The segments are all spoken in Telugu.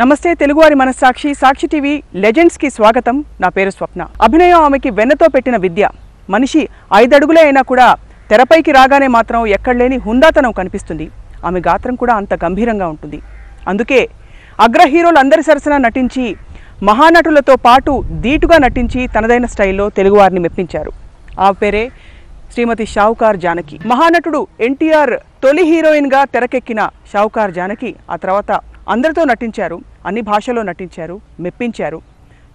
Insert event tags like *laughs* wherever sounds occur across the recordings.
నమస్తే తెలుగువారి మనస్సాక్షి సాక్షి టీవీ లెజెండ్స్కి స్వాగతం. నా పేరు స్వప్న. అభినయం ఆమెకి వెన్నతో పెట్టిన విద్య. మనిషి ఐదడుగులే అయినా కూడా తెరపైకి రాగానే మాత్రం ఎక్కడలేని హుందాతనం కనిపిస్తుంది. ఆమె గాత్రం కూడా అంత గంభీరంగా ఉంటుంది. అందుకే అగ్ర హీరోలందరి సరసన నటించి మహానటులతో పాటు ధీటుగా నటించి తనదైన స్టైల్లో తెలుగువారిని మెప్పించారు. ఆ పేరే శ్రీమతి షావుకార్ జానకి. మహానటుడు ఎన్టీఆర్ తొలి హీరోయిన్గా తెరకెక్కిన షావుకార్ జానకి ఆ తర్వాత అందరితో నటించారు అన్ని భాషల్లో నటించారు మెప్పించారు.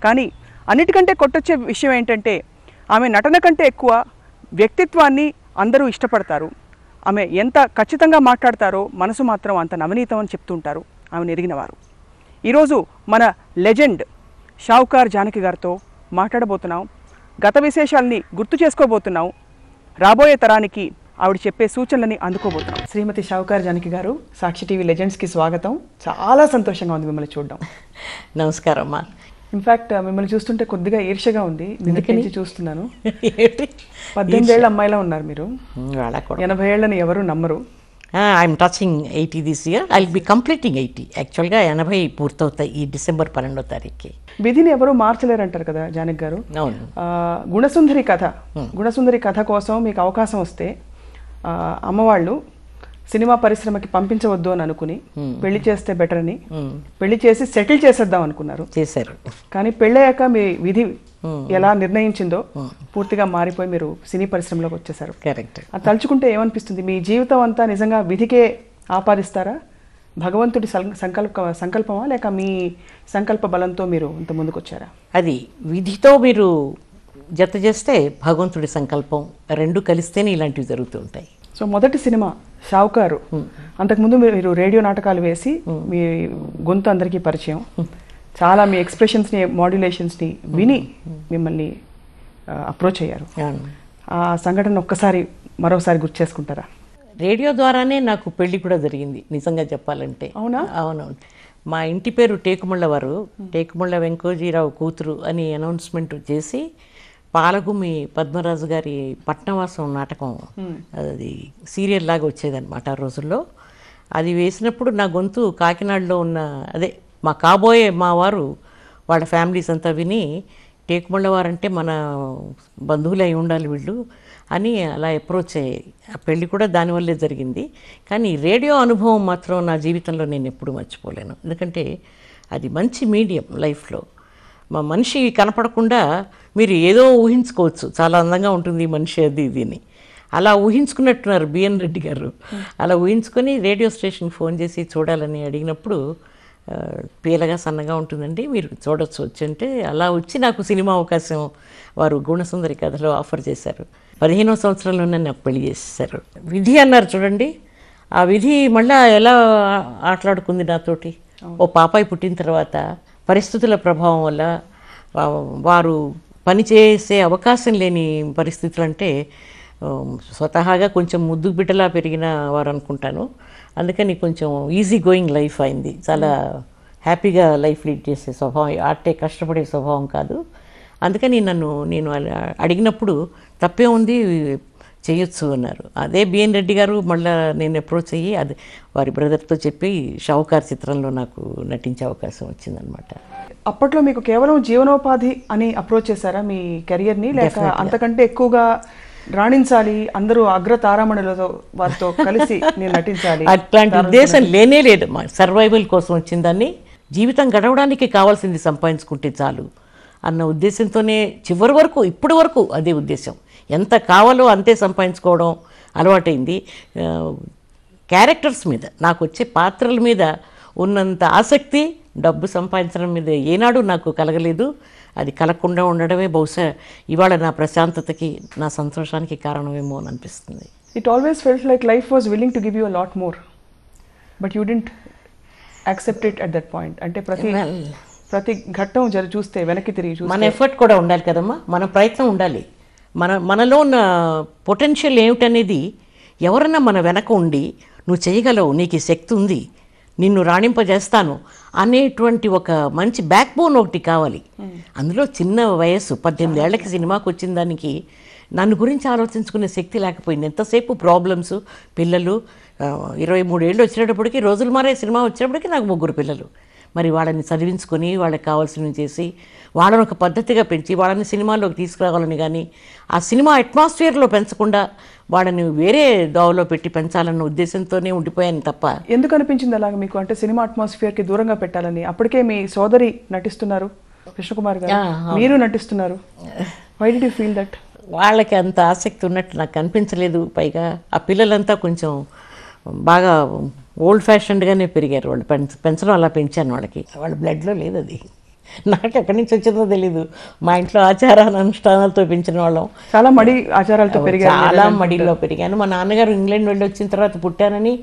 కానీ అన్నిటికంటే కొట్టొచ్చే విషయం ఏంటంటే ఆమె నటన కంటే ఎక్కువ వ్యక్తిత్వాన్ని అందరూ ఇష్టపడతారు. ఆమె ఎంత ఖచ్చితంగా మాట్లాడతారో మనసు మాత్రం అంత నవనీతం అని చెప్తుంటారు ఆమె ఎరిగినవారు ఈరోజు మన లెజెండ్ షావుకార్ జానకి గారితో మాట్లాడబోతున్నాం. గత విశేషాలని గుర్తు చేసుకోబోతున్నాం. రాబోయే తరానికి ఆవిడ చెప్పే సూచనలని అందుకోబోతున్నాం. శ్రీమతి షావుకార్ జానకి గారు సాక్షి టీవీ లెజెండ్స్కి స్వాగతం. చాలా సంతోషంగా ఉంది మిమ్మల్ని చూడడం. నమస్కారం అమ్మా. ఇన్ఫాక్ట్ మిమ్మల్ని చూస్తుంటే కొద్దిగా ఈర్ష్యగా ఉంది? నుంచి చూస్తున్నాను. ఏంటి? పద్దెనిమిది ఏళ్ళ అమ్మాయిలా ఉన్నారు మీరు. ఎనభై ఏళ్ళని ఎవరు నమ్మరు. I'm touching eighty this year I be completing eighty యాక్చువల్గా ఎనభై పూర్తవుతాయి ఈ డిసెంబర్ పన్నెండో తారీఖుకి. విధిని ఎవరు మార్చలేరు అంటారు కదా జానక్ గారు. అవును. గుణసుందరి కథ. గుణసుందరి కథ కోసం మీకు అవకాశం వస్తే అమ్మవాళ్ళు సినిమా పరిశ్రమకి పంపించవద్దు అని అనుకుని పెళ్ళి చేస్తే బెటర్ అని Hmm. పెళ్ళి చేసి సెటిల్ చేసేద్దాం అనుకున్నారు. చేశారు. కానీ పెళ్ళయ్యాక మీ విధి ఎలా నిర్ణయించిందో పూర్తిగా మారిపోయి మీరు సినీ పరిశ్రమలోకి వచ్చేసారు కరెక్ట్ అది తలుచుకుంటే ఏమనిపిస్తుంది? మీ జీవితం అంతా నిజంగా విధికే ఆపాదిస్తారా? భగవంతుడి సంకల్ప సంకల్పమా? లేక మీ సంకల్ప బలంతో మీరు ఇంత ముందుకు వచ్చారా అది విధితో మీరు జత చేస్తే భగవంతుడి సంకల్పం రెండు కలిస్తేనే ఇలాంటివి జరుగుతూ ఉంటాయి. సో మొదటి సినిమా షావుకారు. అంతకుముందు మీరు రేడియో నాటకాలు వేసి మీ గొంతు అందరికీ పరిచయం. చాలా మీ ఎక్స్ప్రెషన్స్ని మాడ్యులేషన్స్ని విని మిమ్మల్ని అప్రోచ్ అయ్యారు. ఆ సంఘటన ఒక్కసారి మరోసారి గుర్తు చేసుకుంటారా? రేడియో ద్వారానే నాకు పెళ్ళి కూడా జరిగింది నిజంగా చెప్పాలంటే. అవునా? అవునవును మా ఇంటి పేరు టేకుముళ్ళ వారు. టేకుముళ్ళ వెంకోజీరావు కూతురు అని అనౌన్స్మెంట్ చేసి పాలగుమి పద్మరాజు గారి పట్నవాసం నాటకం. అది సీరియల్ లాగా వచ్చేదన్నమాట ఆ రోజుల్లో. అది వేసినప్పుడు నా గొంతు కాకినాడలో ఉన్న అదే మా కాబోయే మా వారు వాళ్ళ ఫ్యామిలీస్ అంతా విని టేకుముళ్ళ వారంటే మన బంధువులు అయి ఉండాలి వీళ్ళు అని అలా అప్రోచ్ అయ్యాయి. ఆ పెళ్ళి కూడా దానివల్లే జరిగింది. కానీ రేడియో అనుభవం మాత్రం నా జీవితంలో నేను ఎప్పుడు మర్చిపోలేను. ఎందుకంటే అది మంచి మీడియం లైఫ్లో. మా మనిషి కనపడకుండా మీరు ఏదో ఊహించుకోవచ్చు. చాలా అందంగా ఉంటుంది ఈ మనిషి అది ఇది అని అలా ఊహించుకున్నట్టున్నారు బిఎన్ రెడ్డి గారు. అలా ఊహించుకొని రేడియో స్టేషన్ ఫోన్ చేసి చూడాలని అడిగినప్పుడు పీలగా సన్నగా ఉంటుందండి. మీరు చూడొచ్చు వచ్చి అంటే అలా వచ్చి నాకు సినిమా అవకాశం వారు గుణసుందరి కథలో ఆఫర్ చేశారు. పదిహేనో సంవత్సరంలోనే నాకు పెళ్ళి చేసేసారు విధి అన్నారు చూడండి. ఆ విధి మళ్ళా ఎలా ఆటలాడుకుంది నాతోటి? ఓ పాపాయి పుట్టిన తర్వాత పరిస్థితుల ప్రభావం వల్ల వారు పనిచేసే అవకాశం లేని పరిస్థితులు అంటే స్వతహాగా కొంచెం ముద్దు బిడ్డలా పెరిగిన వారు అనుకుంటాను అందుకని కొంచెం ఈజీ గోయింగ్ లైఫ్ అయింది. చాలా హ్యాపీగా లైఫ్ లీడ్ చేసే స్వభావం ఆటే కష్టపడే స్వభావం కాదు. అందుకని నన్ను నేను అలా అడిగినప్పుడు తప్పే ఉంది చేయొచ్చు అన్నారు. అదే బిఎన్ రెడ్డి గారు మళ్ళీ నేను అప్రోచ్ అయ్యి అది వారి బ్రదర్తో చెప్పి షావుకార్ చిత్రంలో నాకు నటించే అవకాశం వచ్చిందనమాట అప్పట్లో మీకు కేవలం జీవనోపాధి అని అప్రోచ్ చేశారా మీ కెరియర్ని లేక అంతకంటే ఎక్కువగా రాణించాలి అందరూ అగ్ర తారామణులతో వారితో కలిసి నేను నటించాలి. అట్లాంటి ఉద్దేశం లేనే లేదు. మా సర్వైవల్ కోసం వచ్చిందని జీవితం గడవడానికి కావాల్సింది సంపాదించుకుంటే చాలు అన్న ఉద్దేశంతోనే చివరి వరకు ఇప్పటి వరకు అదే ఉద్దేశం. ఎంత కావాలో అంతే సంపాదించుకోవడం అలవాటైంది. క్యారెక్టర్స్ మీద నాకు వచ్చే పాత్రల మీద ఉన్నంత ఆసక్తి డబ్బు సంపాదించడం మీద ఏనాడు నాకు కలగలేదు. అది కలగకుండా ఉండడమే బహుశా ఇవాళ నా ప్రశాంతతకి నా సంతోషానికి కారణమేమో అని అనిపిస్తుంది. It always felt like life was willing to give you lot more but you didn't accept it at that point అంటే ప్రతి ప్రతి ఘట్టం జరి చూస్తే వెనక్కి తిరిగి మన ఎఫర్ట్ కూడా ఉండాలి కదమ్మా. మన ప్రయత్నం ఉండాలి. మన మనలో ఉన్న పొటెన్షియల్ ఏమిటనేది ఎవరన్నా మన వెనక ఉండి నువ్వు చేయగలవు నీకు ఈ శక్తి ఉంది నిన్ను రాణింపజేస్తాను అనేటువంటి ఒక మంచి బ్యాక్ బోన్ ఒకటి కావాలి. అందులో చిన్న వయస్సు పద్దెనిమిది ఏళ్ళకి సినిమాకి వచ్చిన దానికి నన్ను గురించి ఆలోచించుకునే శక్తి లేకపోయింది. ఎంతసేపు ప్రాబ్లమ్స్ పిల్లలు ఇరవై మూడేళ్ళు వచ్చేటప్పటికి రోజులు మారే సినిమా వచ్చేటప్పటికి నాకు ముగ్గురు పిల్లలు. మరి వాళ్ళని చదివించుకొని వాళ్ళకి కావాల్సినవి చేసి వాళ్ళని ఒక పద్ధతిగా పెంచి వాళ్ళని సినిమాల్లోకి తీసుకురావాలని కానీ ఆ సినిమా అట్మాస్ఫియర్లో పెంచకుండా వాళ్ళని వేరే దోవలో పెట్టి పెంచాలన్న ఉద్దేశంతోనే ఉండిపోయాను తప్ప. ఎందుకు అనిపించింది అలాగ మీకు? అంటే సినిమా అట్మాస్ఫియర్కి దూరంగా పెట్టాలని. అప్పటికే మీ సోదరి నటిస్తున్నారు కృష్ణకుమార్ గారు. మీరు నటిస్తున్నారు. Why did you feel that వాళ్ళకి అంత ఆసక్తి ఉన్నట్టు నాకు కనిపించలేదు పైగా ఆ పిల్లలంతా కొంచెం బాగా ఓల్డ్ ఫ్యాషన్డ్గానే పెరిగారు వాళ్ళు. పెంచ పెంచడం అలా పెంచాను వాళ్ళకి. వాళ్ళ బ్లడ్లో లేదు అది. నాకు ఎక్కడి నుంచి వచ్చిందో తెలీదు. మా ఇంట్లో ఆచారాలు అనుష్ఠానాలతో పెంచిన వాళ్ళం. చాలా మడి ఆచారాలతో పెరిగారు చాలా మడిలో పెరిగాను. మా నాన్నగారు ఇంగ్లాండ్ వెళ్ళి వచ్చిన తర్వాత పుట్టానని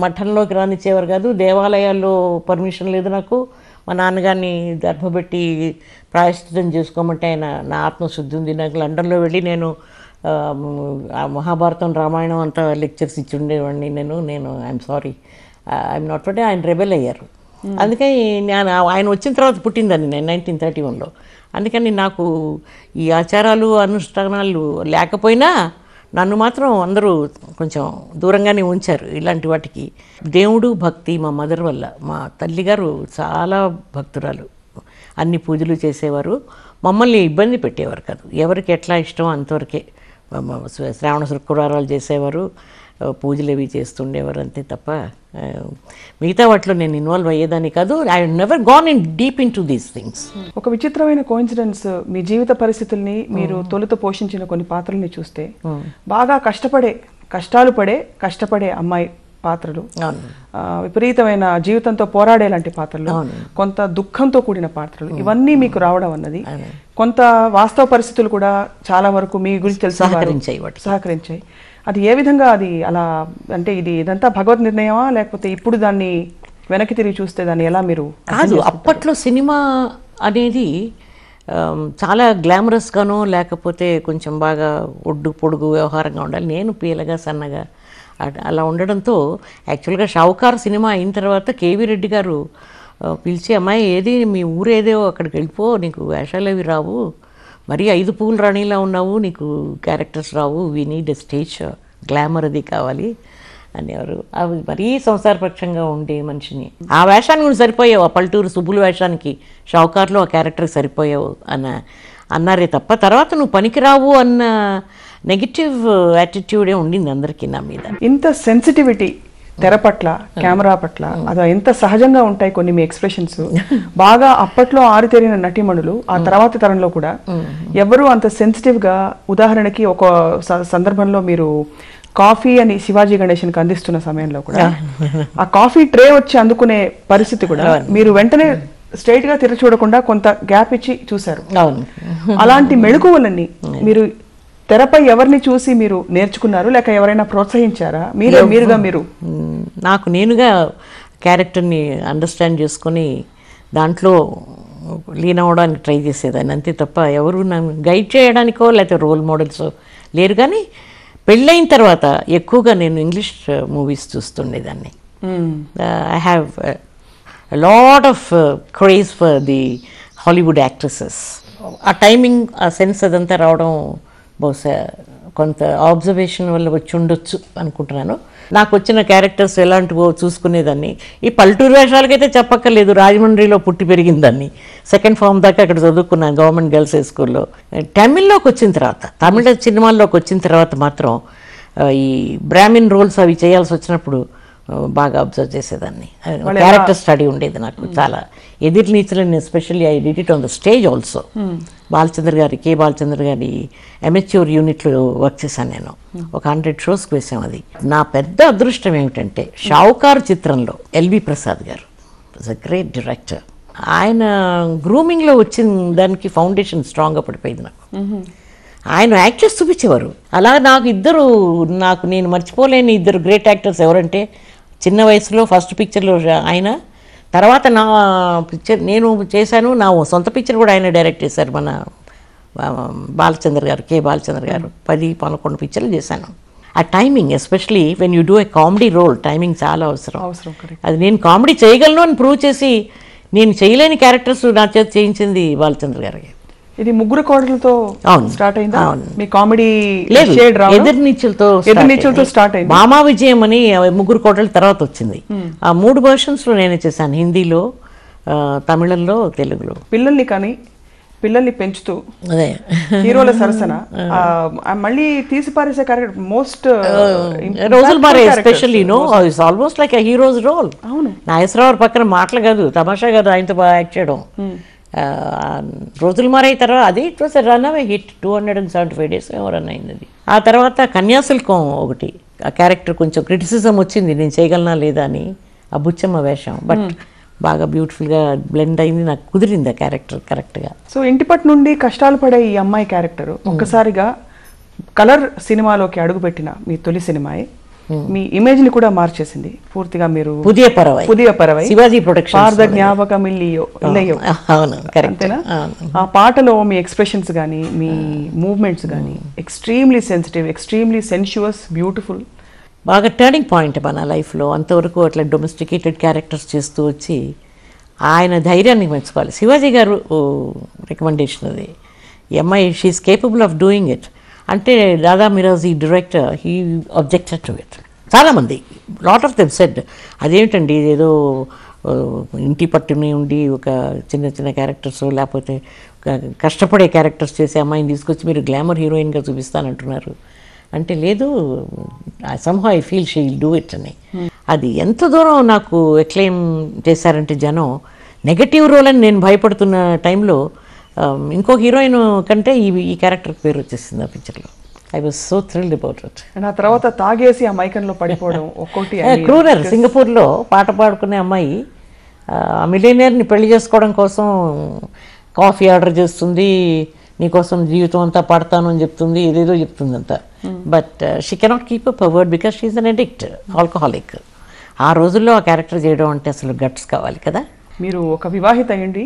మఠంలోకి రానిచ్చేవారు కాదు దేవాలయాల్లో పర్మిషన్ లేదు నాకు. మా నాన్నగారిని దర్భపెట్టి ప్రాయశ్చితం చేసుకోమంటే ఆయన నా ఆత్మశుద్ధి ఉంది. నాకు లండన్లో వెళ్ళి నేను మహాభారతం రామాయణం అంతా లెక్చర్స్ ఇచ్చి ఉండేవాడిని నేను నేను ఐఎమ్ సారీ ఐఎమ్ నాట్ అంటే ఆయన రెబెల్ అయ్యారు. అందుకని నేను ఆయన వచ్చిన తర్వాత పుట్టిందని నేను నైన్టీన్ థర్టీ వన్లో అందుకని నాకు ఈ ఆచారాలు అనుష్ఠానాలు లేకపోయినా నన్ను మాత్రం అందరూ కొంచెం దూరంగానే ఉంచారు ఇలాంటి వాటికి. దేవుడు భక్తి మా మదర్ వల్ల మా తల్లిగారు చాలా భక్తురాలు. అన్ని పూజలు చేసేవారు. మమ్మల్ని ఇబ్బంది పెట్టేవారు కాదు. ఎవరికి ఎట్లా ఇష్టం అంతవరకే. శ్రావణ శుక్రవారాలు చేసేవారు పూజలు అవి చేస్తుండేవారు అంతే తప్ప మిగతా వాటిలో నేను ఇన్వాల్వ్ అయ్యేదాన్ని కాదు. I never gone in deep into these things ఒక విచిత్రమైన కోయిన్సిడెన్స్ మీ జీవిత పరిస్థితుల్ని మీరు తొలుత పోషించిన కొన్ని పాత్రల్ని చూస్తే బాగా కష్టపడే కష్టాలు పడే కష్టపడే అమ్మాయి పాత్రలు. విపరీతమైన జీవితంతో పోరాడే లాంటి పాత్రలు కొంత దుఃఖంతో కూడిన పాత్రలు. ఇవన్నీ మీకు రావడం అన్నది. కొంత వాస్తవ పరిస్థితులు కూడా చాలా వరకు మీ గురించి తెలిసిన వారు. సహకరించాయి అది ఏ విధంగా అది అలా అంటే ఇది ఇదంతా భగవద్ నిర్ణయమా? లేకపోతే ఇప్పుడు దాన్ని వెనక్కి తిరిగి చూస్తే దాన్ని ఎలా మీరు కాదు అప్పట్లో సినిమా అనేది చాలా గ్లామరస్గానో లేకపోతే కొంచెం బాగా ఒడ్డు పొడుగు వ్యవహారంగా ఉండాలి. నేను పీలగా సన్నగా అలా ఉండడంతో యాక్చువల్గా షావుకార్ సినిమా అయిన తర్వాత కేవీ రెడ్డి గారు పిలిచి అమ్మాయి ఏది మీ ఊరేదో అక్కడికి వెళ్ళిపో నీకు వేషాలు అవి రావు. మరీ ఐదు పూలు రాణిలా ఉన్నావు నీకు characters Rao we need a stage glamour అది కావాలి అనేవారు. అవి మరీ సంసారపక్షంగా ఉండే మనిషిని. ఆ వేషానికి కూడా సరిపోయావు? ఆ పల్లెటూరు సుబ్బుల వేషానికి షావుకార్లో ఆ క్యారెక్టర్కి సరిపోయావు అన్న అన్నారే తప్ప తర్వాత నువ్వు పనికిరావు అన్న నెగిటివ్ యాటిట్యూడే ఉండింది అందరికీ నా మీద. ఇంత సెన్సిటివిటీ తెర పట్ల కెమెరా పట్ల అది ఎంత సహజంగా ఉంటాయి కొన్ని మీ ఎక్స్ప్రెషన్స్ *laughs* బాగా అప్పట్లో ఆరితేరిన నటీమణులు ఆ తర్వాత తరంలో కూడా ఎవరు అంత సెన్సిటివ్గా ఉదాహరణకి ఒక సందర్భంలో మీరు కాఫీ అని శివాజీ గణేషన్కి అందిస్తున్న సమయంలో కూడా ఆ. కాఫీ ట్రే వచ్చి అందుకునే పరిస్థితి కూడా మీరు వెంటనే స్ట్రైట్గా తిరిగి చూడకుండా కొంత గ్యాప్ ఇచ్చి అవును. అలాంటి మెళకువలన్నీ మీరు తెరపై ఎవరిని చూసి మీరు నేర్చుకున్నారు? లేక ఎవరైనా ప్రోత్సహించారా? మీరే మీరుగా మీరు? నాకు నేనుగా క్యారెక్టర్ని అండర్స్టాండ్ చేసుకొని దాంట్లో లీనవడానికి ట్రై చేసేదాన్ని. అంతే తప్ప ఎవరు నన్ను గైడ్ చేయడానికో లేకపోతే రోల్ మోడల్స్ లేరు. కానీ పెళ్ళైన తర్వాత ఎక్కువగా నేను English movies చూస్తుండేదాన్ని. I have lot of craze for the Hollywood actresses ఆ టైమింగ్ ఆ సెన్స్ అదంతా రావడం బహుశా కొంత ఆబ్జర్వేషన్ వల్ల వచ్చి ఉండొచ్చు అనుకుంటున్నాను. నాకు వచ్చిన క్యారెక్టర్స్ ఎలాంటివో చూసుకునేదాన్ని. ఈ పల్లెటూరు వేషాలకైతే చెప్పక్కర్లేదు. రాజమండ్రిలో పుట్టి పెరిగిందాన్ని సెకండ్ ఫామ్ దాకా అక్కడ చదువుకున్నాను గవర్నమెంట్ గర్ల్స్ హై స్కూల్లో తమిళ్ళోకి వచ్చిన తర్వాత తమిళ సినిమాల్లోకి వచ్చిన తర్వాత మాత్రం ఈ బ్రాహ్మిన్ రోల్స్ అవి చేయాల్సి వచ్చినప్పుడు బాగా అబ్జర్వ్ చేసేదాన్ని. క్యారెక్టర్ స్టడీ ఉండేది నాకు చాలా. ఎదిరి నీచలని especially I did it on the stage also Balachandra గారి కే బాలచంద్ర గారి ఎమెచ్యూర్ యూనిట్లో వర్క్ చేశాను నేను. ఒక హండ్రెడ్ షోస్కి వేసాం అది. నా పెద్ద అదృష్టం ఏమిటంటే షావుకారు చిత్రంలో ఎల్వి ప్రసాద్ గారు. అ గ్రేట్ డైరెక్టర్ ఆయన గ్రూమింగ్లో వచ్చిన దానికి ఫౌండేషన్ స్ట్రాంగ్గా పడిపోయింది నాకు. ఆయన యాక్ట్ చూపించేవారు. అలా నాకు ఇద్దరు నాకు నేను మర్చిపోలేని ఇద్దరు గ్రేట్ యాక్టర్స్ ఎవరంటే చిన్న వయసులో ఫస్ట్ పిక్చర్లో ఆయన తర్వాత నా పిక్చర్ నేను చేశాను నా సొంత పిక్చర్ కూడా ఆయన డైరెక్ట్ చేశారు మన బాలచంద్ర గారు కే బాలచంద్ర గారు. పది పదకొండు పిక్చర్లు చేశాను. ఆ timing especially when you do a comedy role timing చాలా అవసరం. అది నేను కామెడీ చేయగలను అని ప్రూవ్ చేసి నేను చేయలేని క్యారెక్టర్స్ నా చేత చేయించింది బాలచంద్ర గారికి. ఇది ముగ్గురు కోడలతో. స్టార్ట్ అయిందా. మీ కామెడీ లేదు ఎదిర్నిచ్చులతో ఎదిర్నిచ్చులతో స్టార్ట్ అయింది. మామా విజయం అని ముగ్గురు కోటల తర్వాత వచ్చింది. ఆ మూడు versions లో నేనే చేశాను. హిందీలో తమిళంలో తెలుగులో. పిల్లల్ని కానీ పిల్లల్ని పెంచుతూ అదే. హీరోల సరసన *laughs* మళ్ళీ తీసి పారేసే క్యారెక్టర్ మోస్ట్ రోజులు మారే especially no it's almost like heroes role అవును. నాగేశ్వరరావు పక్కన మాటలు కాదు తమాషా కాదు ఆయనతో బాగా యాక్ట్ చేయడం. రోజులు మారాయి తర్వాత అది it was run away hit two hundred and seventy five days ఏమో రన్ అయింది. అది ఆ తర్వాత కన్యాశుల్కం ఒకటి ఆ క్యారెక్టర్ కొంచెం క్రిటిసిజం వచ్చింది నేను చేయగలనా లేదా అని ఆ బుచ్చమ్మ వేషం. బట్ బాగా బ్యూటిఫుల్గా బ్లెండ్ అయింది నాకు కుదిరింది ఆ క్యారెక్టర్ కరెక్ట్గా సో ఇంటిపట్ నుండి కష్టాలు పడే ఈ అమ్మాయి క్యారెక్టర్ ఒక్కసారిగా కలర్ సినిమాలోకి అడుగుపెట్టిన మీ తొలి సినిమాయే మీ ఇమేజ్ని కూడా మార్చేసింది. పూర్తిగా మీరు పుదియ పరవై. పుదియ పరవై. శివాజీ ప్రొడక్షన్ పార్ద జ్ఞాపకం ఇల్లియో ఇల్లయ్యో. అవును కరెక్ట్ అంతేనా? ఆ పాటలో మీ ఎక్స్ప్రెషన్స్ కానీ మీ మూవ్మెంట్స్ కానీ extremely sensitive extremely sensuous beautiful బాగా టర్నింగ్ పాయింట్ మన లైఫ్లో అంతవరకు అట్లా డొమెస్టికేటెడ్ క్యారెక్టర్స్ చేస్తూ వచ్చి ఆయన ధైర్యాన్ని మెచ్చుకోవాలి. శివాజీ గారు రికమెండేషన్ అది. అమ్మాయి she's capable of doing it అంటే దాదా మిరాజ్ ఈ director he objected to it చాలామంది లాట్ ఆఫ్ దెమ్ సెడ్ అదేమిటండి ఏదో ఇంటి పట్టుని ఉండి ఒక చిన్న చిన్న క్యారెక్టర్స్ లేకపోతే కష్టపడే క్యారెక్టర్స్ చేసి అమ్మాయిని తీసుకొచ్చి మీరు గ్లామర్ హీరోయిన్గా చూపిస్తానంటున్నారు. అంటే లేదు somehow I feel she will do it అని. అది ఎంత దూరం నాకు ఎక్లెయిమ్ చేశారంటే జనం నెగటివ్ రోల్ అని నేను భయపడుతున్న టైంలో ఇంకో హీరోయిన్ కంటే ఈ ఈ క్యారెక్టర్ పేరు వచ్చేసింది ఆ పిక్చర్లో I was so thrilled about it and ఆ తర్వాత తాగేసి ఆ మైకంలో పడిపోవడం ఒక్కోటి *laughs* క్రూరర్ సింగపూర్లో పాట పాడుకునే అమ్మాయి ఆ మిలియనర్ని పెళ్ళి చేసుకోవడం కోసం కాఫీ ఆర్డర్ చేస్తుంది నీకోసం జీవితం అంతా పాడతాను అని చెప్తుంది ఏదేదో చెప్తుంది అంతా but she cannot keep up word because she's an addict alcoholic ఆ రోజుల్లో ఆ క్యారెక్టర్ చేయడం అంటే అసలు గట్స్ కావాలి కదా? మీరు ఒక వివాహిత అయ్యండి.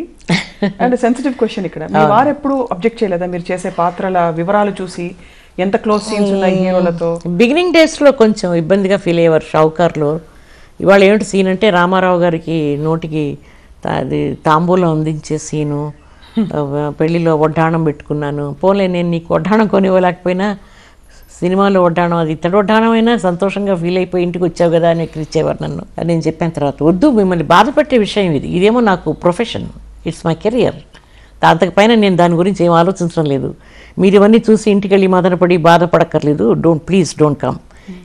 అండ్ సెన్సిటివ్ క్వశ్చన్ ఇక్కడ. మీ వారు ఎప్పుడు అబ్జెక్ట్ చేయలేదా? మీరు చేసే పాత్రల వివరాలు చూసి ఎంత క్లోజ్ సీన్స్ ఉన్నాయి హీరోలతో? బిగినింగ్ డేస్లో కొంచెం ఇబ్బందిగా ఫీల్ అయ్యేవారు షావుకార్లో. ఇవాళ ఏమిటి సీన్ అంటే రామారావు గారికి నోటికి అది తాంబూలం అందించే సీను *laughs* పెళ్ళిలో వడ్డాణం పెట్టుకున్నాను. పోలే నేను నీకు వడ్డాణం కొనివ్వలేకపోయినా సినిమాలో వడ్డాణం అది ఇతడు వడ్డాణం అయినా సంతోషంగా ఫీల్ అయిపోయి ఇంటికి వచ్చావు కదా అని ఎక్కిరిచ్చేవారు నన్ను. అని నేను చెప్పిన తర్వాత వద్దు మిమ్మల్ని బాధపెట్టే విషయం ఇది. ఇదేమో నాకు ప్రొఫెషన్ ఇట్స్ మై కెరియర్ అంతకు నేను దాని గురించి ఏం ఆలోచించడం లేదు. మీరు ఇవన్నీ చూసి ఇంటికి వెళ్ళి మదనపడి బాధపడక్కర్లేదు. డోంట్ ప్లీజ్ డోంట్ కమ్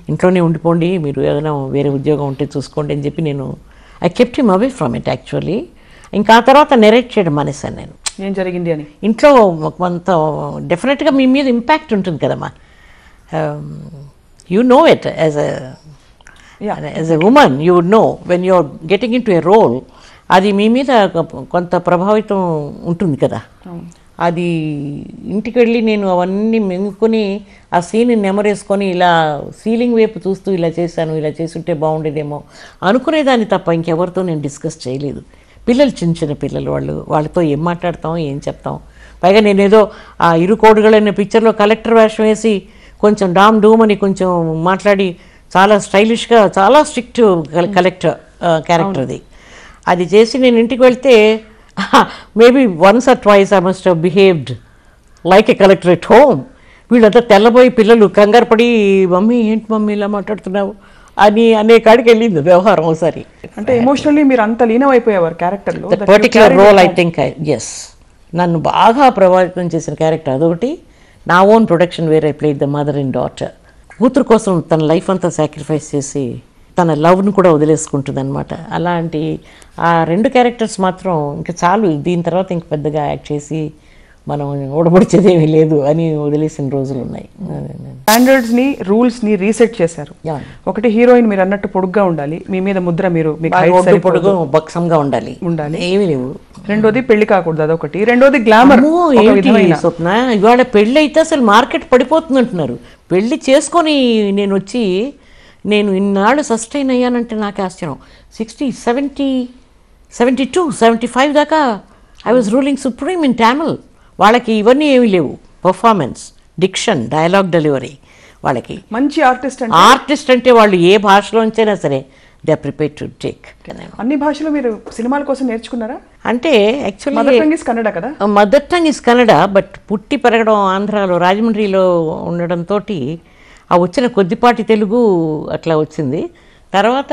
ఇంట్లోనే ఉండిపోండి. మీరు ఏదైనా వేరే ఉద్యోగం ఉంటే చూసుకోండి అని చెప్పి నేను I kept him away from it actually ఇంకా ఆ తర్వాత నెరేట్ చేయడం మానేశాను నేను. ఏం జరిగింది అని? ఇంట్లో కొంత డెఫినెట్గా మీ మీద ఇంపాక్ట్ ఉంటుంది కదమ్మా. You know it as a Yeah. As a woman you would know when you're getting in a role అది మీ మీద కొంత ప్రభావితం ఉంటుంది కదా. అది ఇంటికి వెళ్ళి నేను అవన్నీ మెంగుకొని ఆ సీన్ నెమరేసుకొని ఇలా సీలింగ్ వైపు చూస్తూ ఇలా చేశాను ఇలా చేసుంటే బాగుండేదేమో అనుకునేదాన్ని తప్ప ఇంకెవరితో నేను డిస్కస్ చేయలేదు. పిల్లలు చిన్న చిన్న పిల్లలు వాళ్ళు వాళ్ళతో ఏం మాట్లాడతాం ఏం చెప్తాం. పైగా నేనేదో ఆ ఇరు కోడుగలైన పిక్చర్లో కలెక్టర్ వేషం వేసి కొంచెం డామ్ డూమ్ అని కొంచెం మాట్లాడి చాలా స్టైలిష్గా చాలా స్ట్రిక్ట్ కలెక్టర్ క్యారెక్టర్ అది అది చేసి నేను ఇంటికి వెళ్తే *laughs* maybe once or twice I must have behaved like a collector at home. వీళ్ళంతా తెల్లబోయి పిల్లలు కంగారు పడి మమ్మీ ఏంటి మమ్మీ ఇలా మాట్లాడుతున్నావు? అని అనే కాడికి వెళ్ళింది వ్యవహారం ఒకసారి అంటే ఎమోషనల్లీ మీరు అంత లీనం అయిపోయేవారు character particular role I think yes నన్ను బాగా ప్రభావితం చేసిన క్యారెక్టర్ అదొకటి. నా own production where I played the mother and daughter కూతురు కోసం తన లైఫ్ అంతా సాక్రిఫైస్ చేసి తన లవ్ను కూడా వదిలేసుకుంటుంది అనమాట అలాంటి ఆ రెండు క్యారెక్టర్స్ మాత్రం ఇంకా చాలు. దీని తర్వాత ఇంక పెద్దగా యాక్ట్ చేసి మనం ఓడబడిచేదేమీ లేదు అని వదిలేసిన రోజులు ఉన్నాయి. స్టాండర్డ్స్ని రూల్స్ని రీసెట్ చేశారు. ఒకటి హీరోయిన్ మీరు అన్నట్టు పొడుగ్గా ఉండాలి. మీ మీద ముద్ర మీరు. పొడుగు బక్సంగా ఉండాలి. ఉండాలి. ఏమీ లేవు. రెండోది పెళ్ళి కాకూడదు అదొకటి. రెండోది గ్లామర్ స్వప్న? ఇవాళ పెళ్ళి అయితే అసలు మార్కెట్ పడిపోతుంది అంటున్నారు. పెళ్ళి చేసుకొని నేను వచ్చి నేను ఇన్నాళ్ళు సస్టైన్ అయ్యానంటే నాకు ఆశ్చర్యం. Sixty seventy seventy two seventy five దాకా I was ruling supreme in Tamil వాళ్ళకి ఇవన్నీ ఏమీ లేవు. పర్ఫార్మెన్స్ డిక్షన్ డైలాగ్ డెలివరీ వాళ్ళకి మంచి ఆర్టిస్ట్ అంటే? ఆర్టిస్ట్ అంటే వాళ్ళు ఏ భాషలోంచైనా సరే దే ప్రిపేర్ టు టేక్ అన్ని భాషలు మీరు సినిమాల కోసం నేర్చుకున్నారా? మదర్ అంటే యాక్చువల్లీ టంగ్ ఇస్ కన్నడ కదా? Mother tongue is Kannada but పుట్టి పెరగడం ఆంధ్రాలో రాజమండ్రిలో ఉండడంతో ఆ వచ్చిన కొద్దిపాటి తెలుగు అట్లా వచ్చింది. తర్వాత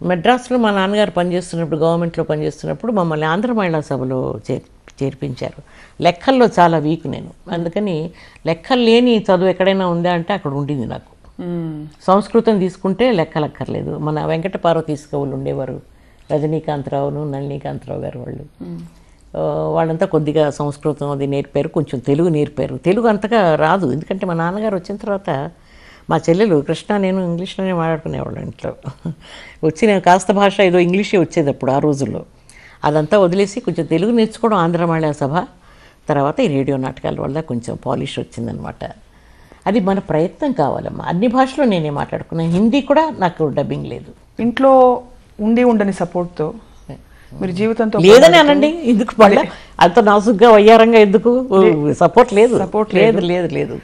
మెడ్రాస్లో మా నాన్నగారు పనిచేస్తున్నప్పుడు గవర్నమెంట్లో పనిచేస్తున్నప్పుడు మమ్మల్ని ఆంధ్ర మహిళా సభలో చేర్ చేర్పించారు. లెక్కల్లో చాలా వీక్ నేను. అందుకని లెక్కలు లేని చదువు ఎక్కడైనా ఉందా అంటే అక్కడ ఉండింది నాకు. సంస్కృతం తీసుకుంటే లెక్కలక్కర్లేదు. మన వెంకట పార్వతీశ కవులు ఉండేవారు. రజనీకాంతరావును నళినీకాంతరావు గారు వాళ్ళు. వాళ్ళంతా కొద్దిగా సంస్కృతం అది నేర్పారు కొంచెం తెలుగు నేర్పారు. తెలుగు అంతగా రాదు. ఎందుకంటే మా నాన్నగారు వచ్చిన తర్వాత మా చెల్లెలు కృష్ణ నేను ఇంగ్లీష్లోనే మాట్లాడుకునేవాళ్ళం ఇంట్లో. *laughs* వచ్చి నేను కాస్త భాష ఏదో ఇంగ్లీషే వచ్చేది అప్పుడు ఆ రోజుల్లో. అదంతా వదిలేసి కొంచెం తెలుగు నేర్చుకోవడం ఆంధ్ర మహిళా సభ. తర్వాత ఈ రేడియో నాటకాల వల్ల కొంచెం పాలిష్ వచ్చిందనమాట. అది మన ప్రయత్నం కావాలమ్మా. అన్ని భాషలో నేనే మాట్లాడుకున్నాను హిందీ కూడా నాకు డబ్బింగ్ లేదు. ఇంట్లో ఉండి ఉండని సపోర్ట్తో మీరు జీవితంతో లేదని అనండి. ఎందుకు మళ్ళీ? అంత నాసుగ్గా వయ్యారంగా ఎందుకు? సపోర్ట్ లేదు. Support లేదు. లేదు లేదు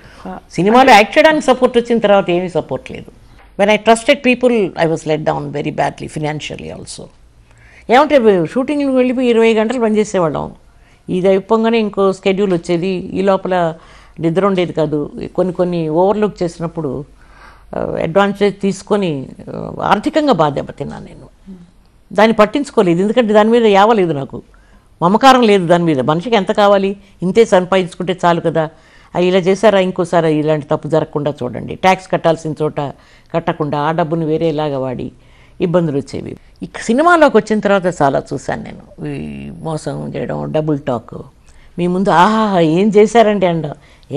సినిమాలో యాక్ట్ చేయడానికి సపోర్ట్ వచ్చిన తర్వాత ఏమీ సపోర్ట్ లేదు. When I trusted people I was let down very badly financially also ఏమంటే షూటింగ్కి వెళ్ళిపోయి ఇరవై గంటలు పనిచేసేవాళ్ళం ఇది అయిపోగానే ఇంకో స్కెడ్యూల్ వచ్చేది. ఈ లోపల నిద్ర ఉండేది కాదు. కొన్ని కొన్ని ఓవర్లుక్ చేసినప్పుడు అడ్వాంటేజ్ తీసుకొని ఆర్థికంగా బాధ దెబ్బతిన్నాను నేను. దాన్ని పట్టించుకోలేదు. ఎందుకంటే దాని మీద యావలేదు నాకు. మమకారం లేదు దాని మీద. మనిషికి ఎంత కావాలి? ఇంతే సంపాదించుకుంటే చాలు కదా. ఆ, ఇలా చేశారా? ఇంకోసారి ఇలాంటి తప్పు జరగకుండా చూడండి. ట్యాక్స్ కట్టాల్సిన చోట కట్టకుండా ఆ డబ్బును వేరేలాగా వాడి ఇబ్బందులు వచ్చేవి. ఈ సినిమాలోకి వచ్చిన తర్వాత చాలా చూశాను నేను. ఈ మోసం చేయడం డబుల్ టాక్ మీ ముందు ఆహాహా ఏం చేశారంటే అండ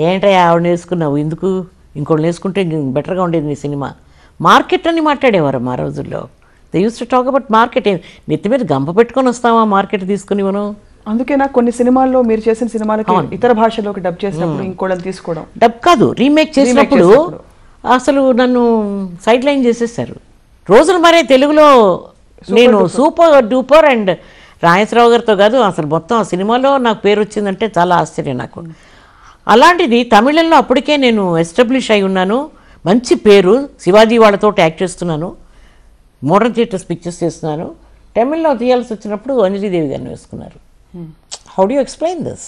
ఏంటయ్యా ఆవిడ వేసుకున్నావు? ఎందుకు? ఇంకోళ్ళు వేసుకుంటే బెటర్గా ఉండేది నీ సినిమా. మార్కెట్ అని మాట్లాడేవారు మా రోజుల్లో. They used to talk about market నెత్తి మీద గంప పెట్టుకొని వస్తావా మార్కెట్ తీసుకుని మనం? అందుకే నాకు కొన్ని సినిమాల్లో మీరు చేసిన సినిమాలకి ఇతర భాషలోకి డబ్ చేసినప్పుడు ఇంకోళ్ళని తీసుకోవడం. డబ్ కాదు రీమేక్ చేసినప్పుడు అసలు నన్ను సైడ్ లైన్ చేసేసారు. రోజులు మరే తెలుగులో నేను సూపర్ డూపర్ అండ్ రాజేశ్వరరావు గారితో కాదు అసలు మొత్తం ఆ సినిమాలో నాకు పేరు వచ్చిందంటే చాలా ఆశ్చర్యం నాకు. అలాంటిది తమిళంలో అప్పటికే నేను ఎస్టాబ్లిష్ అయి ఉన్నాను. మంచి పేరు శివాజీ వాళ్ళతో యాక్ట్ చేస్తున్నాను. మోడర్న్ థియేటర్స్ పిక్చర్స్ చేస్తున్నాను. తమిళ్ళో తీయాల్సి వచ్చినప్పుడు అంజలిదేవి గారిని వేసుకున్నారు. హౌ డూ ఎక్స్ప్లెయిన్ దిస్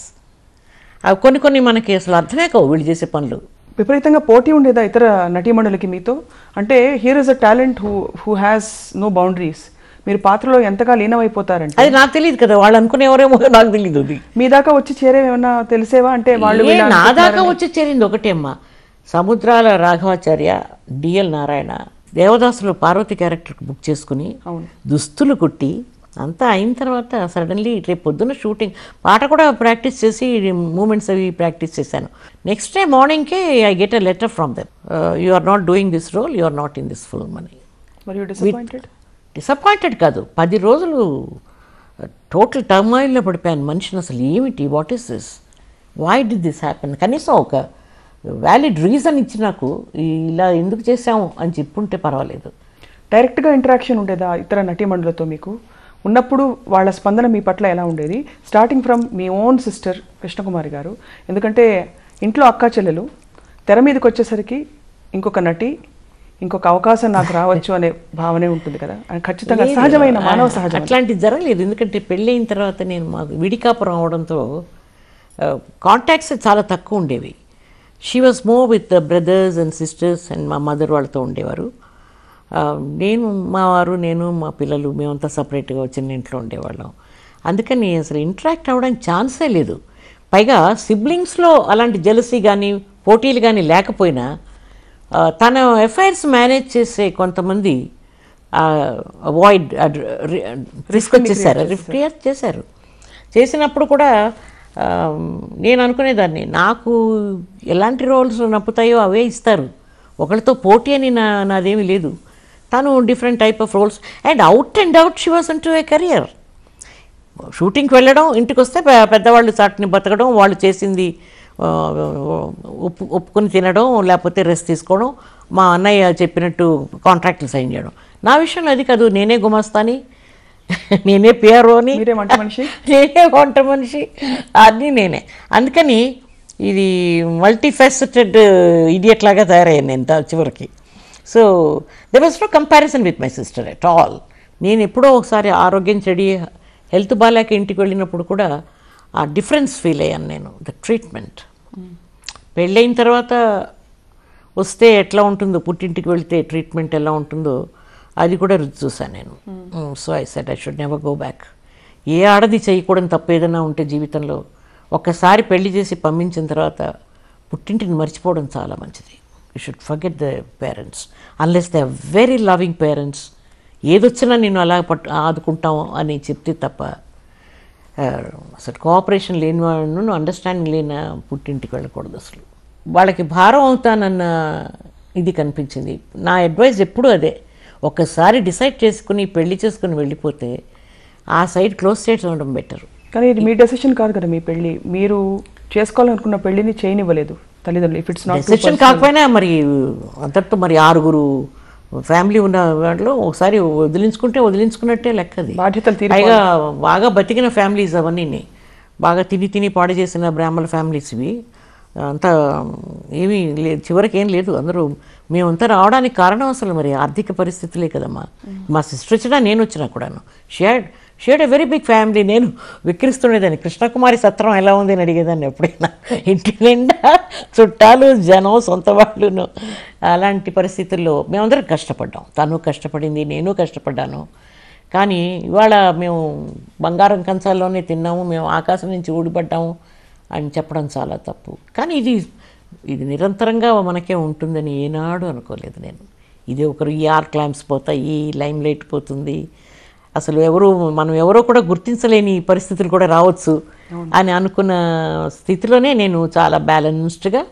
అవి కొన్ని కొన్ని మనకి అసలు అర్థమే కావు వీళ్ళు చేసే పనులు. విపరీతంగా పోటీ ఉండేదా ఇతర నటీమణులకి మీతో? అంటే here is a talent who who has no boundaries మీరు పాత్రలో ఎంతగా లీనమైపోతారంటే? అది నాకు తెలియదు కదా. వాళ్ళు అనుకునేవారేమో నాకు తెలియదు అది. మీ దాకా వచ్చి చేరేవేమన్నా తెలిసేవా? అంటే వాళ్ళు నా దాకా వచ్చి చేరింది ఒకటే అమ్మా సముద్రాల రాఘవాచార్య డిఎల్ నారాయణ దేవదాసులు పార్వతి క్యారెక్టర్ బుక్ చేసుకుని అవును. దుస్తులు కుట్టి అంతా అయిన తర్వాత సడన్లీ రేపు పొద్దున్న షూటింగ్. పాట కూడా ప్రాక్టీస్ చేసి మూమెంట్స్ అవి ప్రాక్టీస్ చేశాను. Next day మార్నింగ్కే I get a letter from them you are not doing this role you are not in this film అని డిసప్పాయింటెడ్ కాదు. పది రోజులు టోటల్ టర్మాయిల్లో పడిపోయాను. మనిషిని అసలు ఏమిటి? What is this why did this happen కనీసం ఒక వ్యాలిడ్ రీజన్ ఇచ్చి నాకు ఇలా ఎందుకు చేశాము అని చెప్పుంటే పర్వాలేదు. డైరెక్ట్గా ఇంటరాక్షన్ ఉండేదా ఇతర నటీమణులతో మీకు? ఉన్నప్పుడు వాళ్ళ స్పందన మీ పట్ల ఎలా ఉండేది? స్టార్టింగ్ ఫ్రమ్ మీ ఓన్ సిస్టర్ కృష్ణకుమారి గారు. ఎందుకంటే ఇంట్లో అక్కా చెల్లెలు. తెర మీదకి వచ్చేసరికి ఇంకొక నటి ఇంకొక అవకాశం నాకు రావచ్చు అనే భావనే ఉంటుంది కదా. ఖచ్చితంగా. సహజమైన మానవ సహజం అట్లాంటిది జరగలేదు. ఎందుకంటే పెళ్ళయిన తర్వాత నేను మాకు విడికాపురం అవడంతో కాంటాక్ట్స్ చాలా తక్కువ ఉండేవి. She was more with brothers and sisters and మా మదర్ వాళ్ళతో ఉండేవారు. నేను మా వారు నేను మా పిల్లలు మేమంతా సపరేట్గా వచ్చిన ఇంట్లో ఉండేవాళ్ళం. అందుకని అసలు ఇంటరాక్ట్ అవ్వడానికి ఛాన్సే లేదు. పైగా సిబ్లింగ్స్లో అలాంటి జలసీ కానీ పోటీలు కానీ లేకపోయినా తన ఎఫ్ఐఆర్స్ మేనేజ్ చేసే కొంతమంది అవాయిడ్ రిస్క్ వచ్చేసారు. క్రియేట్ చేశారు. చేసినప్పుడు కూడా నేను అనుకునేదాన్ని నాకు ఎలాంటి రోల్స్ నప్పుతాయో అవే ఇస్తారు. ఒకరితో పోటీ అని నా నాదేమీ లేదు. తను different type of roles and out and out she was to a career షూటింగ్కి వెళ్ళడం ఇంటికి వస్తే పెద్దవాళ్ళు చాటుని బతకడం వాళ్ళు చేసింది ఒప్పు ఒప్పుకొని తినడం లేకపోతే రెస్ట్ తీసుకోవడం మా అన్నయ్య చెప్పినట్టు కాంట్రాక్ట్లు సైన్ చేయడం. నా విషయంలో అది కాదు నేనే గుమస్తాని *laughs* నేనే పిఆర్ఓ అని మీరే వంట మనిషి? *laughs* నేనే వంట మనిషి అన్నీ నేనే. అందుకని ఇది మల్టీఫెసెటెడ్ ఇడియట్ లాగా తయారయ్యాను నేను చివరికి. So there was no comparison with my sister at all నేను ఎప్పుడో ఒకసారి ఆరోగ్యం చెడి హెల్త్ బాగాలేక ఇంటికి వెళ్ళినప్పుడు కూడా ఆ డిఫరెన్స్ ఫీల్ అయ్యాను నేను ద ట్రీట్మెంట్ పెళ్ళైన తర్వాత వస్తే ఎట్లా ఉంటుందో పుట్టింటికి వెళ్తే ట్రీట్మెంట్ ఎలా ఉంటుందో అది కూడా రుచి చూసాను నేను. So I said I should never go back ఏ ఆడది చేయకూడని తప్పు ఏదైనా ఉంటే జీవితంలో ఒక్కసారి పెళ్ళి చేసి పంపించిన తర్వాత పుట్టింటిని మర్చిపోవడం చాలా మంచిది. You should forget the parents unless they very loving parents ఏదొచ్చినా నేను అలా పట్టు ఆదుకుంటాం అని చెప్తే తప్ప అసలు కోఆపరేషన్ లేని వాళ్ళను అండర్స్టాండింగ్ లేని పుట్టింటికి వెళ్ళకూడదు అసలు. వాళ్ళకి భారం అవుతానన్న ఇది కనిపించింది. నా అడ్వైస్ ఎప్పుడూ అదే. ఒక్కసారి డిసైడ్ చేసుకుని పెళ్ళి చేసుకుని వెళ్ళిపోతే ఆ సైడ్ క్లోజ్ సైడ్స్ ఉండడం బెటర్ కానీ ఇది మీ డెసిషన్ కాదు కదా మీ పెళ్ళి మీరు చేసుకోవాలనుకున్న పెళ్ళిని చేయనివ్వలేదు. తల్లిదండ్రులు ఇఫ్ ఇట్స్ నాట్ డెసిషన్ కాకపోయినా మరి అంతటితో మరి ఆరుగురు ఫ్యామిలీ ఉన్న వాటిలో ఒకసారి వదిలించుకుంటే వదిలించుకున్నట్టే లెక్కది బాధ్యతలు పైగా బాగా బతికిన ఫ్యామిలీస్ అవన్నీ బాగా తిని తిని పాడు చేసిన బ్రాహ్మణ ఫ్యామిలీస్ ఇవి అంతా ఏమీ లేదు చివరికి ఏం లేదు. అందరూ మేమంతా రావడానికి కారణం అసలు మరి ఆర్థిక పరిస్థితులే కదమ్మా. మా సిస్టర్ వచ్చినా నేను వచ్చినా కూడాను. She'd she'd a very big family నేను విక్రిస్తుండేదాన్ని కృష్ణకుమారి సత్రం ఎలా ఉంది అని అడిగేదాన్ని ఎప్పుడైనా. ఇంటి నిండా చుట్టాలు జనం సొంత వాళ్ళును. అలాంటి పరిస్థితుల్లో మేమందరం కష్టపడ్డాం. తను కష్టపడింది నేను కష్టపడ్డాను. కానీ ఇవాళ మేము బంగారం కంచాల్లోనే తిన్నాము. మేము ఆకాశం నుంచి ఊడిపడ్డాము అని చెప్పడం చాలా తప్పు. కానీ ఇది ఇది నిరంతరంగా మనకే ఉంటుందని ఏనాడు అనుకోలేదు నేను. ఇది ఒకరు ఈ ఆర్ క్లాంప్స్ పోతాయి లైమ్ లైట్ పోతుంది అసలు ఎవరు మనం ఎవరో కూడా గుర్తించలేని పరిస్థితులు కూడా రావచ్చు అని అనుకున్న స్థితిలోనే నేను చాలా బ్యాలెన్స్డ్గా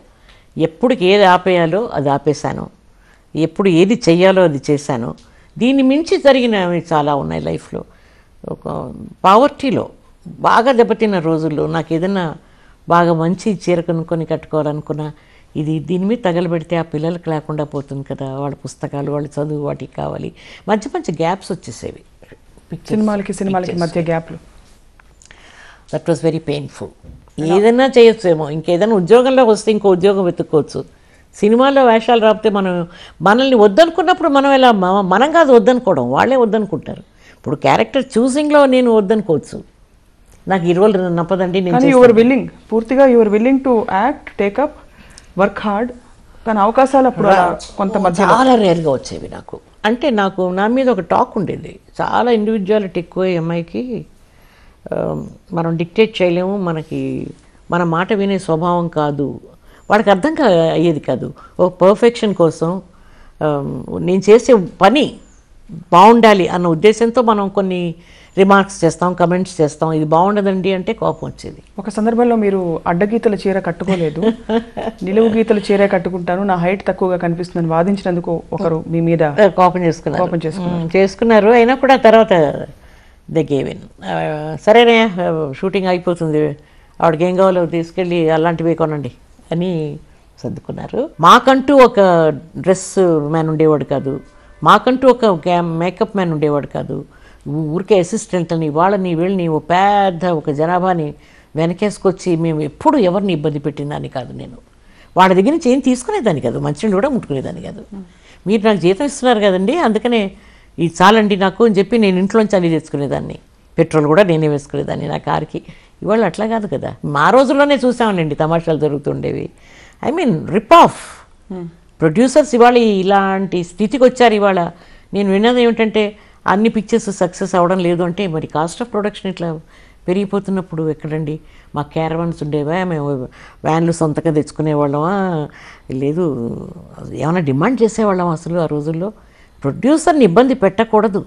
ఎప్పుడుకి ఏది ఆపేయాలో అది ఆపేశాను. ఎప్పుడు ఏది చెయ్యాలో అది చేశాను. దీన్ని మించి జరిగినవి చాలా ఉన్నాయి లైఫ్లో. ఒక పావర్టీలో బాగా దెబ్బతిన్న రోజుల్లో నాకు ఏదైనా బాగా మంచి చీర కొనుక్కొని కట్టుకోవాలనుకున్నా ఇది దీని మీద తగలబెడితే ఆ పిల్లలకి లేకుండా పోతుంది కదా. వాళ్ళ పుస్తకాలు వాళ్ళ చదువు వాటికి కావాలి. మంచి మంచి గ్యాప్స్ వచ్చేసేవి. సినిమాలకి సినిమాలకి మధ్య గ్యాప్లు. దట్ వాస్ వెరీ పెయిన్ఫుల్ ఏదైనా చేయొచ్చేమో ఇంకేదైనా ఉద్యోగంలో వస్తే ఇంకో ఉద్యోగం వెతుక్కోవచ్చు. సినిమాల్లో వేషాలు రాపితే మనం మనల్ని వద్దనుకున్నప్పుడు మనం ఎలా మనం కాదు వద్దనుకోవడం వాళ్ళే వద్దనుకుంటారు. ఇప్పుడు క్యారెక్టర్ చూసింగ్లో నేను వద్దనుకోవచ్చు. నాకు రోజు నప్పదండి నేను యువర్ విల్లింగ్ పూర్తిగా you're willing to act take up work hard కానీ అవకాశాలు అప్పుడు కొంత చాలా రేర్గా వచ్చేవి నాకు. అంటే నాకు నా మీద ఒక టాక్ ఉండేది. చాలా ఇండివిజువాలిటీ ఎక్కువ ఎంఐకి అమ్మాయికి. మనం డిక్టేట్ చేయలేము. మనకి మన మాట వినే స్వభావం కాదు. వాడికి అర్థం కా అయ్యేది కాదు. ఓ పర్ఫెక్షన్ కోసం నేను చేసే పని బాగుండాలి అన్న ఉద్దేశంతో మనం కొన్ని రిమార్క్స్ చేస్తాం కమెంట్స్ చేస్తాం ఇది బాగుండదండి అంటే కోపం వచ్చేది. ఒక సందర్భంలో మీరు అడ్డగీతల చీర కట్టుకోలేదు *laughs* నిలువు గీతల చీర కట్టుకుంటాను నా హైట్ తక్కువగా కనిపిస్తుందని వాదించినందుకు ఒకరు మీ మీద కోపం చేసుకున్నారు. కోపం చేసుకున్నారు. చేసుకున్నారు. అయినా కూడా తర్వాత ద గేవిన్ సరేనే షూటింగ్ అయిపోతుంది. ఆవిడకి ఏం కావాలో తీసుకెళ్ళి అలాంటివి కొనండి అని సర్దుకున్నారు. మాకంటూ ఒక డ్రెస్ మ్యాన్ ఉండేవాడు కాదు. మాకంటూ ఒక మేకప్ మ్యాన్ ఉండేవాడు కాదు. ఊరికే అసిస్టెంట్ని వాళ్ళని వీళ్ళని ఓ పెద్ద ఒక జనాభాని వెనకేసుకొచ్చి మేము ఎప్పుడు ఎవరిని ఇబ్బంది పెట్టిందని కాదు నేను. వాళ్ళ దగ్గర నుంచి ఏం తీసుకునేదాన్ని కాదు. మంచినీళ్ళు కూడా ముట్టుకునేదాన్ని కాదు. మీరు నాకు జీతం ఇస్తున్నారు కదండి అందుకనే ఇది చాలండి నాకు అని చెప్పి నేను ఇంట్లోంచి అన్ని తెచ్చుకునేదాన్ని. పెట్రోల్ కూడా నేనే వేసుకునేదాన్ని నా కార్కి. ఇవాళ అట్లా కాదు కదా. మా రోజుల్లోనే చూసామండి తమాషాలు జరుగుతుండేవి. I mean rip off. Producers ఇవాళ ఇలాంటి స్థితికి వచ్చారు ఇవాళ. నేను విన్నది ఏమిటంటే అన్ని పిక్చర్స్ సక్సెస్ అవ్వడం లేదు అంటే మరి కాస్ట్ ఆఫ్ ప్రొడక్షన్ ఇట్లా పెరిగిపోతున్నప్పుడు ఎక్కడండి? మా క్యారవన్స్ ఉండేవా? మేము వ్యాన్లు సొంతగా తెచ్చుకునేవాళ్ళమా? లేదు ఏమైనా డిమాండ్ చేసేవాళ్ళం అసలు ఆ రోజుల్లో? ప్రొడ్యూసర్ని ఇబ్బంది పెట్టకూడదు.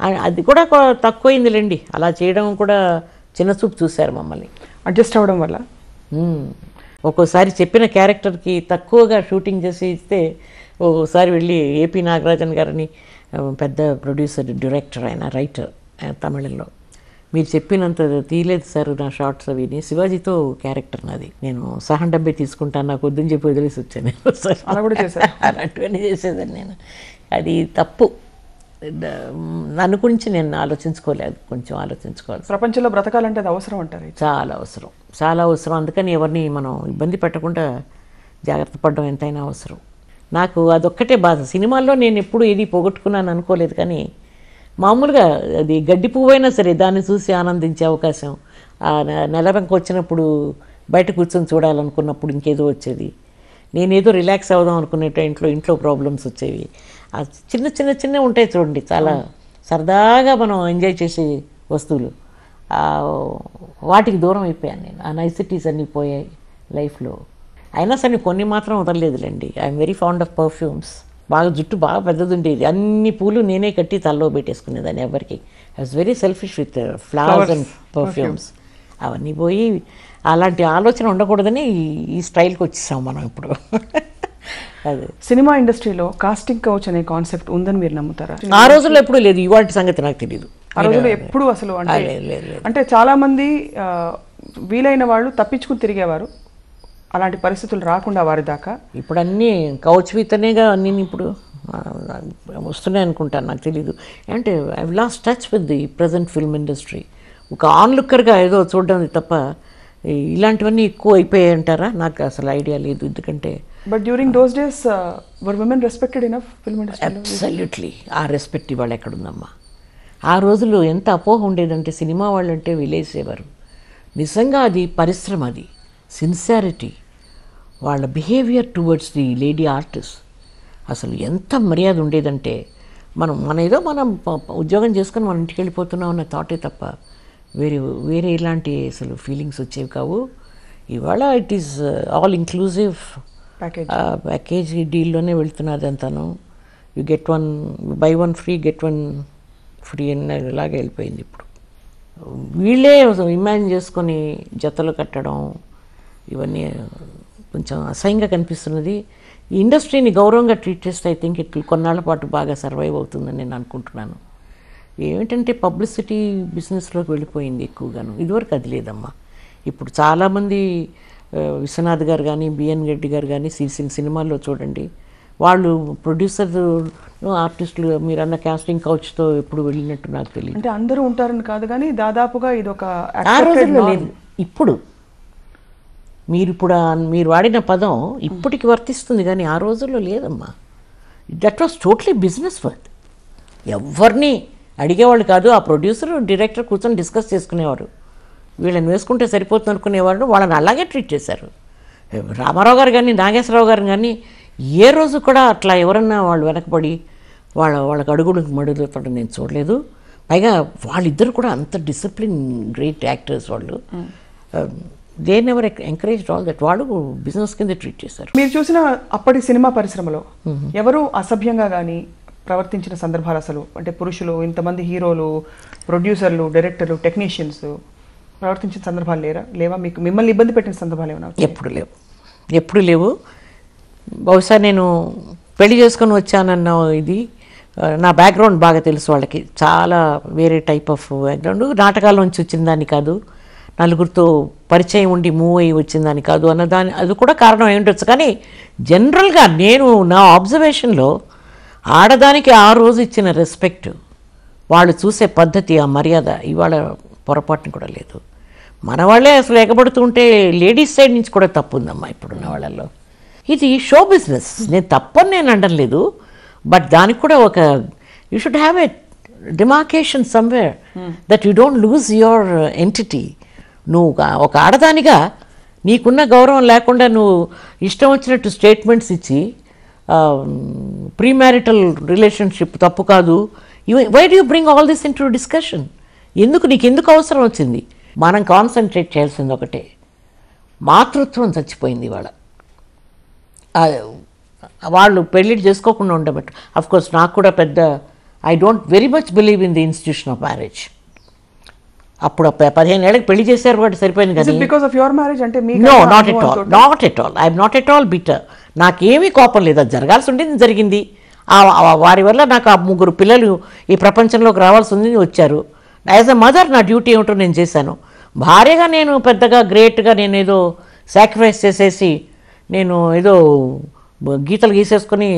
అది కూడా తక్కువైందిలేండి. అలా చేయడం కూడా చిన్న చూపు చూశారు మమ్మల్ని. అడ్జస్ట్ అవ్వడం వల్ల. ఒక్కోసారి చెప్పిన క్యారెక్టర్కి తక్కువగా షూటింగ్ చేసి ఇస్తే ఓసారి వెళ్ళి ఏపీ నాగరాజన్ గారిని పెద్ద ప్రొడ్యూసర్ డైరెక్టర్ ఆయన రైటర్ తమిళంలో. మీరు చెప్పినంత తీయలేదు సార్ నా షార్ట్స్ అవిని శివాజీతో క్యారెక్టర్ నాది. నేను సహన్ డబ్బే తీసుకుంటాను నాకు వద్దని చెప్పి వదిలేసి వచ్చాను సార్. అలా కూడా అలాంటివన్నీ చేసేదాన్ని నేను. అది తప్పు. నన్ను గురించి నేను ఆలోచించుకోలేదు కొంచెం ఆలోచించుకోవాలి. ప్రపంచంలో బ్రతకాలంటే అది అవసరం అంటారు చాలా అవసరం. చాలా అవసరం. అందుకని ఎవరిని మనం ఇబ్బంది పెట్టకుండా జాగ్రత్త పడడం ఎంతైనా అవసరం. నాకు అదొక్కటే బాధ. సినిమాల్లో నేను ఎప్పుడు ఏది పోగొట్టుకున్నాను అనుకోలేదు కానీ మామూలుగా అది గడ్డి పువ్వైనా సరే దాన్ని చూసి ఆనందించే అవకాశం. ఆ నె- వచ్చినప్పుడు బయట కూర్చొని చూడాలనుకున్నప్పుడు ఇంకేదో వచ్చేది. నేనేదో రిలాక్స్ అవుదాం అనుకునేట ఇంట్లో ఇంట్లో ప్రాబ్లమ్స్ వచ్చేవి. ఆ చిన్న చిన్న చిన్న ఉంటాయి చూడండి చాలా సరదాగా మనం ఎంజాయ్ చేసే వస్తువులు. వాటికి దూరం అయిపోయాను నేను. ఆ నైసిటీస్ అన్నీ పోయాయి లైఫ్లో. అయినా సరే కొన్ని మాత్రం వదలలేదులేండి. I'm very fond of perfumes బాగా జుట్టు బాగా పెద్దది ఉండేది అన్ని పూలు నేనే కట్టి తల్లో పెట్టేసుకునేదాన్ని ఎవరికి. I was very selfish with flowers and perfumes అవన్నీ పోయి అలాంటి ఆలోచన ఉండకూడదని ఈ- స్టైల్కి వచ్చేసాం మనం ఇప్పుడు. *laughs* అదే. సినిమా ఇండస్ట్రీలో కాస్టింగ్ కౌచ్ అనే కాన్సెప్ట్ ఉందని మీరు నమ్ముతారా? ఆ రోజుల్లో ఎప్పుడూ లేదు. ఇవాటి సంగతి నాకు తెలియదు ఆ రోజుల్లో ఎప్పుడు అసలు అంటే. అంటే చాలా మంది వీలైన వాళ్ళు తప్పించుకుని తిరిగేవారు. అలాంటి పరిస్థితులు రాకుండా వారి దాకా? ఇప్పుడు అన్నీ కౌచ్ వితనేగా అన్నీ ఇప్పుడు వస్తున్నాయి అనుకుంటాను నాకు తెలీదు. అంటే I lost touch with the present film industry ఒక ఆన్లుక్కర్గా ఏదో చూడడం తప్ప ఇలాంటివన్నీ ఎక్కువ అయిపోయాయి అంటారా? నాకు అసలు ఐడియా లేదు ఎందుకంటే but during those days were women respected enough film ఇండస్ట్రీలో అబ్సల్యూట్లీ ఆ రెస్పెక్ట్ ఇవాళ ఎక్కడుందమ్మా? ఆ రోజుల్లో ఎంత అపోహ ఉండేదంటే సినిమా వాళ్ళంటే విలేసేవారు. నిజంగా అది పరిశ్రమ అది. సిన్సారిటీ వాళ్ళ behaviour towards the lady artist అసలు ఎంత మర్యాద ఉండేదంటే మనం మన ఏదో మనం ఉద్యోగం చేసుకొని మన ఇంటికి వెళ్ళిపోతున్నాం అన్న థాటే తప్ప వేరే వేరే ఇలాంటి అసలు ఫీలింగ్స్ వచ్చేవి కావు. ఇవాళ it is all inclusive package package డీల్లోనే వెళ్తున్నది అంతాను. You get one buy one free get one free ఇలాగే వెళ్ళిపోయింది ఇప్పుడు. వీళ్ళే ఇమాజిన్ చేసుకొని జతలు కట్టడం ఇవన్నీ కొంచెం అసహ్యంగా కనిపిస్తున్నది. ఈ ఇండస్ట్రీని గౌరవంగా ట్రీట్ చేస్తే ఐ థింక్ ఇట్ కొన్నాళ్ళ పాటు బాగా సర్వైవ్ అవుతుందని నేను అనుకుంటున్నాను. ఏమిటంటే పబ్లిసిటీ బిజినెస్లోకి వెళ్ళిపోయింది ఎక్కువగాను. ఇదివరకు అది లేదమ్మా. ఇప్పుడు చాలామంది విశ్వనాథ్ గారు కానీ బిఎన్ రెడ్డి గారు కానీ సీసీన్ సినిమాల్లో చూడండి వాళ్ళు ప్రొడ్యూసర్ ఆర్టిస్టులు మీరు అన్న క్యాస్టింగ్ కౌచ్తో ఎప్పుడు వెళ్ళినట్టు నాకు తెలియదు అంటే అందరూ ఉంటారని కాదు కానీ దాదాపుగా ఇది ఒక ఆ రోజుల్లో లేదు. ఇప్పుడు మీరు ఇప్పుడు మీరు వాడిన పదం ఇప్పటికి వర్తిస్తుంది కానీ ఆ రోజుల్లో లేదమ్మా. That was totally business work ఎవరిని అడిగేవాళ్ళు కాదు ఆ ప్రొడ్యూసర్ డైరెక్టర్ కూర్చొని డిస్కస్ చేసుకునేవారు. వీళ్ళని వేసుకుంటే సరిపోతుంది అనుకునేవాళ్ళు వాళ్ళని అలాగే ట్రీట్ చేశారు. రామారావు గారు కానీ నాగేశ్వరరావు గారు కానీ ఏ రోజు కూడా అట్లా ఎవరన్నా వాళ్ళు వెనకబడి వాళ్ళ వాళ్ళకి అడుగులు మడుగులతో నేను చూడలేదు. పైగా వాళ్ళిద్దరు కూడా అంత డిసిప్లిన్ గ్రేట్ యాక్టర్స్ వాళ్ళు. They never encourage all that వాళ్ళు బిజినెస్ కింద ట్రీట్ చేశారు. మీరు చూసిన అప్పటి సినిమా పరిశ్రమలో ఎవరు అసభ్యంగా కానీ ప్రవర్తించిన సందర్భాలు అసలు? అంటే పురుషులు ఇంతమంది హీరోలు ప్రొడ్యూసర్లు డైరెక్టర్లు టెక్నీషియన్స్ ప్రవర్తించిన సందర్భాలు లేరా? లేవా? మీకు మిమ్మల్ని ఇబ్బంది పెట్టిన సందర్భాలు ఏమైనా ఎప్పుడు లేవు. ఎప్పుడు లేవు. బహుశా నేను పెళ్ళి చేసుకొని వచ్చానన్న ఇది నా బ్యాక్గ్రౌండ్ బాగా తెలుసు వాళ్ళకి. చాలా వేరే టైప్ ఆఫ్ బ్యాక్గ్రౌండ్ నాటకాల నుంచి వచ్చిన దాన్ని కాదు. నలుగురితో పరిచయం ఉండి మూవ్ అయ్యి వచ్చిన దాన్ని కాదు అన్న దాని అది కూడా కారణం అయి ఉండొచ్చు. కానీ జనరల్గా నేను నా ఆబ్జర్వేషన్లో ఆడదానికి ఆ రోజు ఇచ్చిన రెస్పెక్ట్ వాళ్ళు చూసే పద్ధతి ఆ మర్యాద ఇవాళ పొరపాటున కూడా లేదు. మన వాళ్ళే అసలు ఎగబడుతుంటే లేడీస్ సైడ్ నుంచి కూడా తప్పు ఉందమ్మా ఇప్పుడున్న వాళ్ళల్లో. ఇది షో బిజినెస్ నేను తప్పని నేను అనడం లేదు. బట్ దానికి కూడా ఒక you should have a demarcation somewhere that you don't lose your entity నువ్వు ఒక- ఆడదానిగా నీకున్న గౌరవం లేకుండా నువ్వు ఇష్టం వచ్చినట్టు స్టేట్మెంట్స్ ఇచ్చి ప్రీ మ్యారిటల్ రిలేషన్షిప్ తప్పు కాదు. Why do you bring all this into discussion? ఎందుకు నీకు ఎందుకు అవసరం వచ్చింది? మనం కాన్సన్ట్రేట్ చేయాల్సింది ఒకటే. మాతృత్వం చచ్చిపోయింది ఇవాళ. వాళ్ళు పెళ్ళిళ్ళు చేసుకోకుండా ఉండబట్టు అఫ్కోర్స్ నాకు కూడా పెద్ద I don't very much believe in the institution of marriage అప్పుడు పదిహేను ఏళ్ళకి పెళ్ళి చేశారు వాటి సరిపోయింది కానీ బికాస్ ఆఫ్ యువర్ మ్యారేజ్ అంటే no not at all not at all I'm not at all bitter నాకేమీ కోపం లేదు. అది జరగాల్సి ఉండేది జరిగింది వారి వల్ల నాకు ఆ ముగ్గురు పిల్లలు ఈ ప్రపంచంలోకి రావాల్సి ఉంది వచ్చారు. యాజ్ అ మదర్ నా డ్యూటీ ఏమిటో నేను చేశాను. భార్యగా నేను పెద్దగా గ్రేట్గా నేను ఏదో సాక్రిఫైస్ చేసేసి నేను ఏదో గీతలు గీసేసుకొని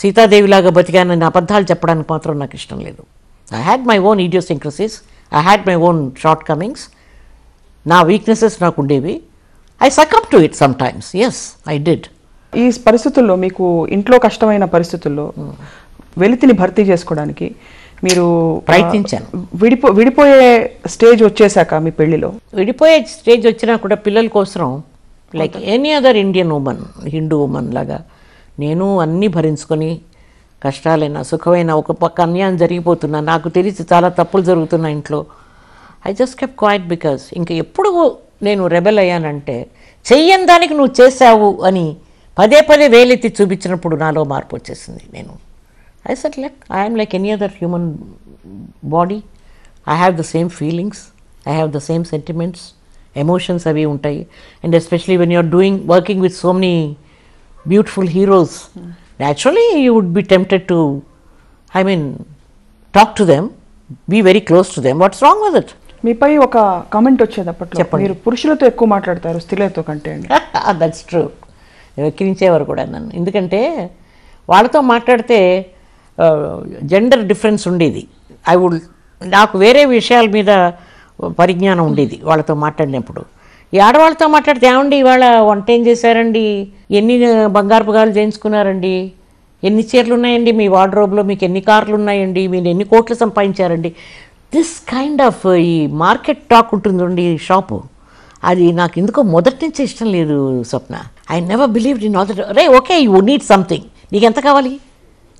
సీతాదేవిలాగా బతికానని అబద్ధాలు చెప్పడానికి మాత్రం నాకు ఇష్టం లేదు. I had my own idiosyncrasies I had my own shortcomings నా వీక్నెసెస్ నాకు ఉండేవి. I suck up to it sometimes yes I did ఈ పరిస్థితుల్లో మీకు ఇంట్లో కష్టమైన పరిస్థితుల్లో వెలితిని భర్తీ చేసుకోవడానికి మీరు ప్రయత్నించాను. విడిపో విడిపోయే స్టేజ్ వచ్చేసాక మీ పెళ్ళిలో? విడిపోయే స్టేజ్ వచ్చినా కూడా పిల్లల కోసం like any other Indian women Hindu women లాగా నేను అన్నీ భరించుకొని కష్టాలైనా సుఖమైన ఒక పక్క అన్యాయం జరిగిపోతున్నా నాకు తెలిసి చాలా తప్పులు జరుగుతున్నా ఇంట్లో. I just kept quiet because ఇంకా ఎప్పుడు నేను రెబెల్ అయ్యానంటే చెయ్యని దానికి నువ్వు చేసావు అని పదే పదే వేలెత్తి చూపించినప్పుడు నాలో మార్పు వచ్చేసింది నేను. I said like I'm like any other human body I have the same feelings I have the same sentiments emotions అవి ఉంటాయి. And especially when you're doing working with so many beautiful heroes naturally you would be tempted to I mean talk to them be very close to them what's wrong with it మీపై ఒక కామెంట్ వచ్చేది అప్పట్లో. మీరు పురుషులతో ఎక్కువ మాట్లాడతారు స్త్రీలతో కంటే అండి. దట్స్ ట్రూ వెక్కిరించేవారు కూడా నన్ను. ఎందుకంటే వాళ్ళతో మాట్లాడితే జెండర్ డిఫరెన్స్ ఉండేది. ఐ వుడ్ నాకు వేరే విషయాల మీద పరిజ్ఞానం ఉండేది వాళ్ళతో మాట్లాడినప్పుడు. ఈ ఆడవాళ్ళతో మాట్లాడితే ఏమండి ఇవాళ వంట ఏం చేశారండి? ఎన్ని బంగారు గాలు చేయించుకున్నారండి? ఎన్ని చీరలు ఉన్నాయండి మీ వార్డ్రోబ్లో? మీకు ఎన్ని కార్లు ఉన్నాయండి మీరు ఎన్ని కోట్లు సంపాదించారండి? దిస్ కైండ్ ఆఫ్ ఈ మార్కెట్ టాక్ ఉంటుందండి ఈ షాపు. అది నాకు ఎందుకో మొదటి నుంచి ఇష్టం లేదు Swapna. I never believed in all ray okay you need something నీకు ఎంత కావాలి?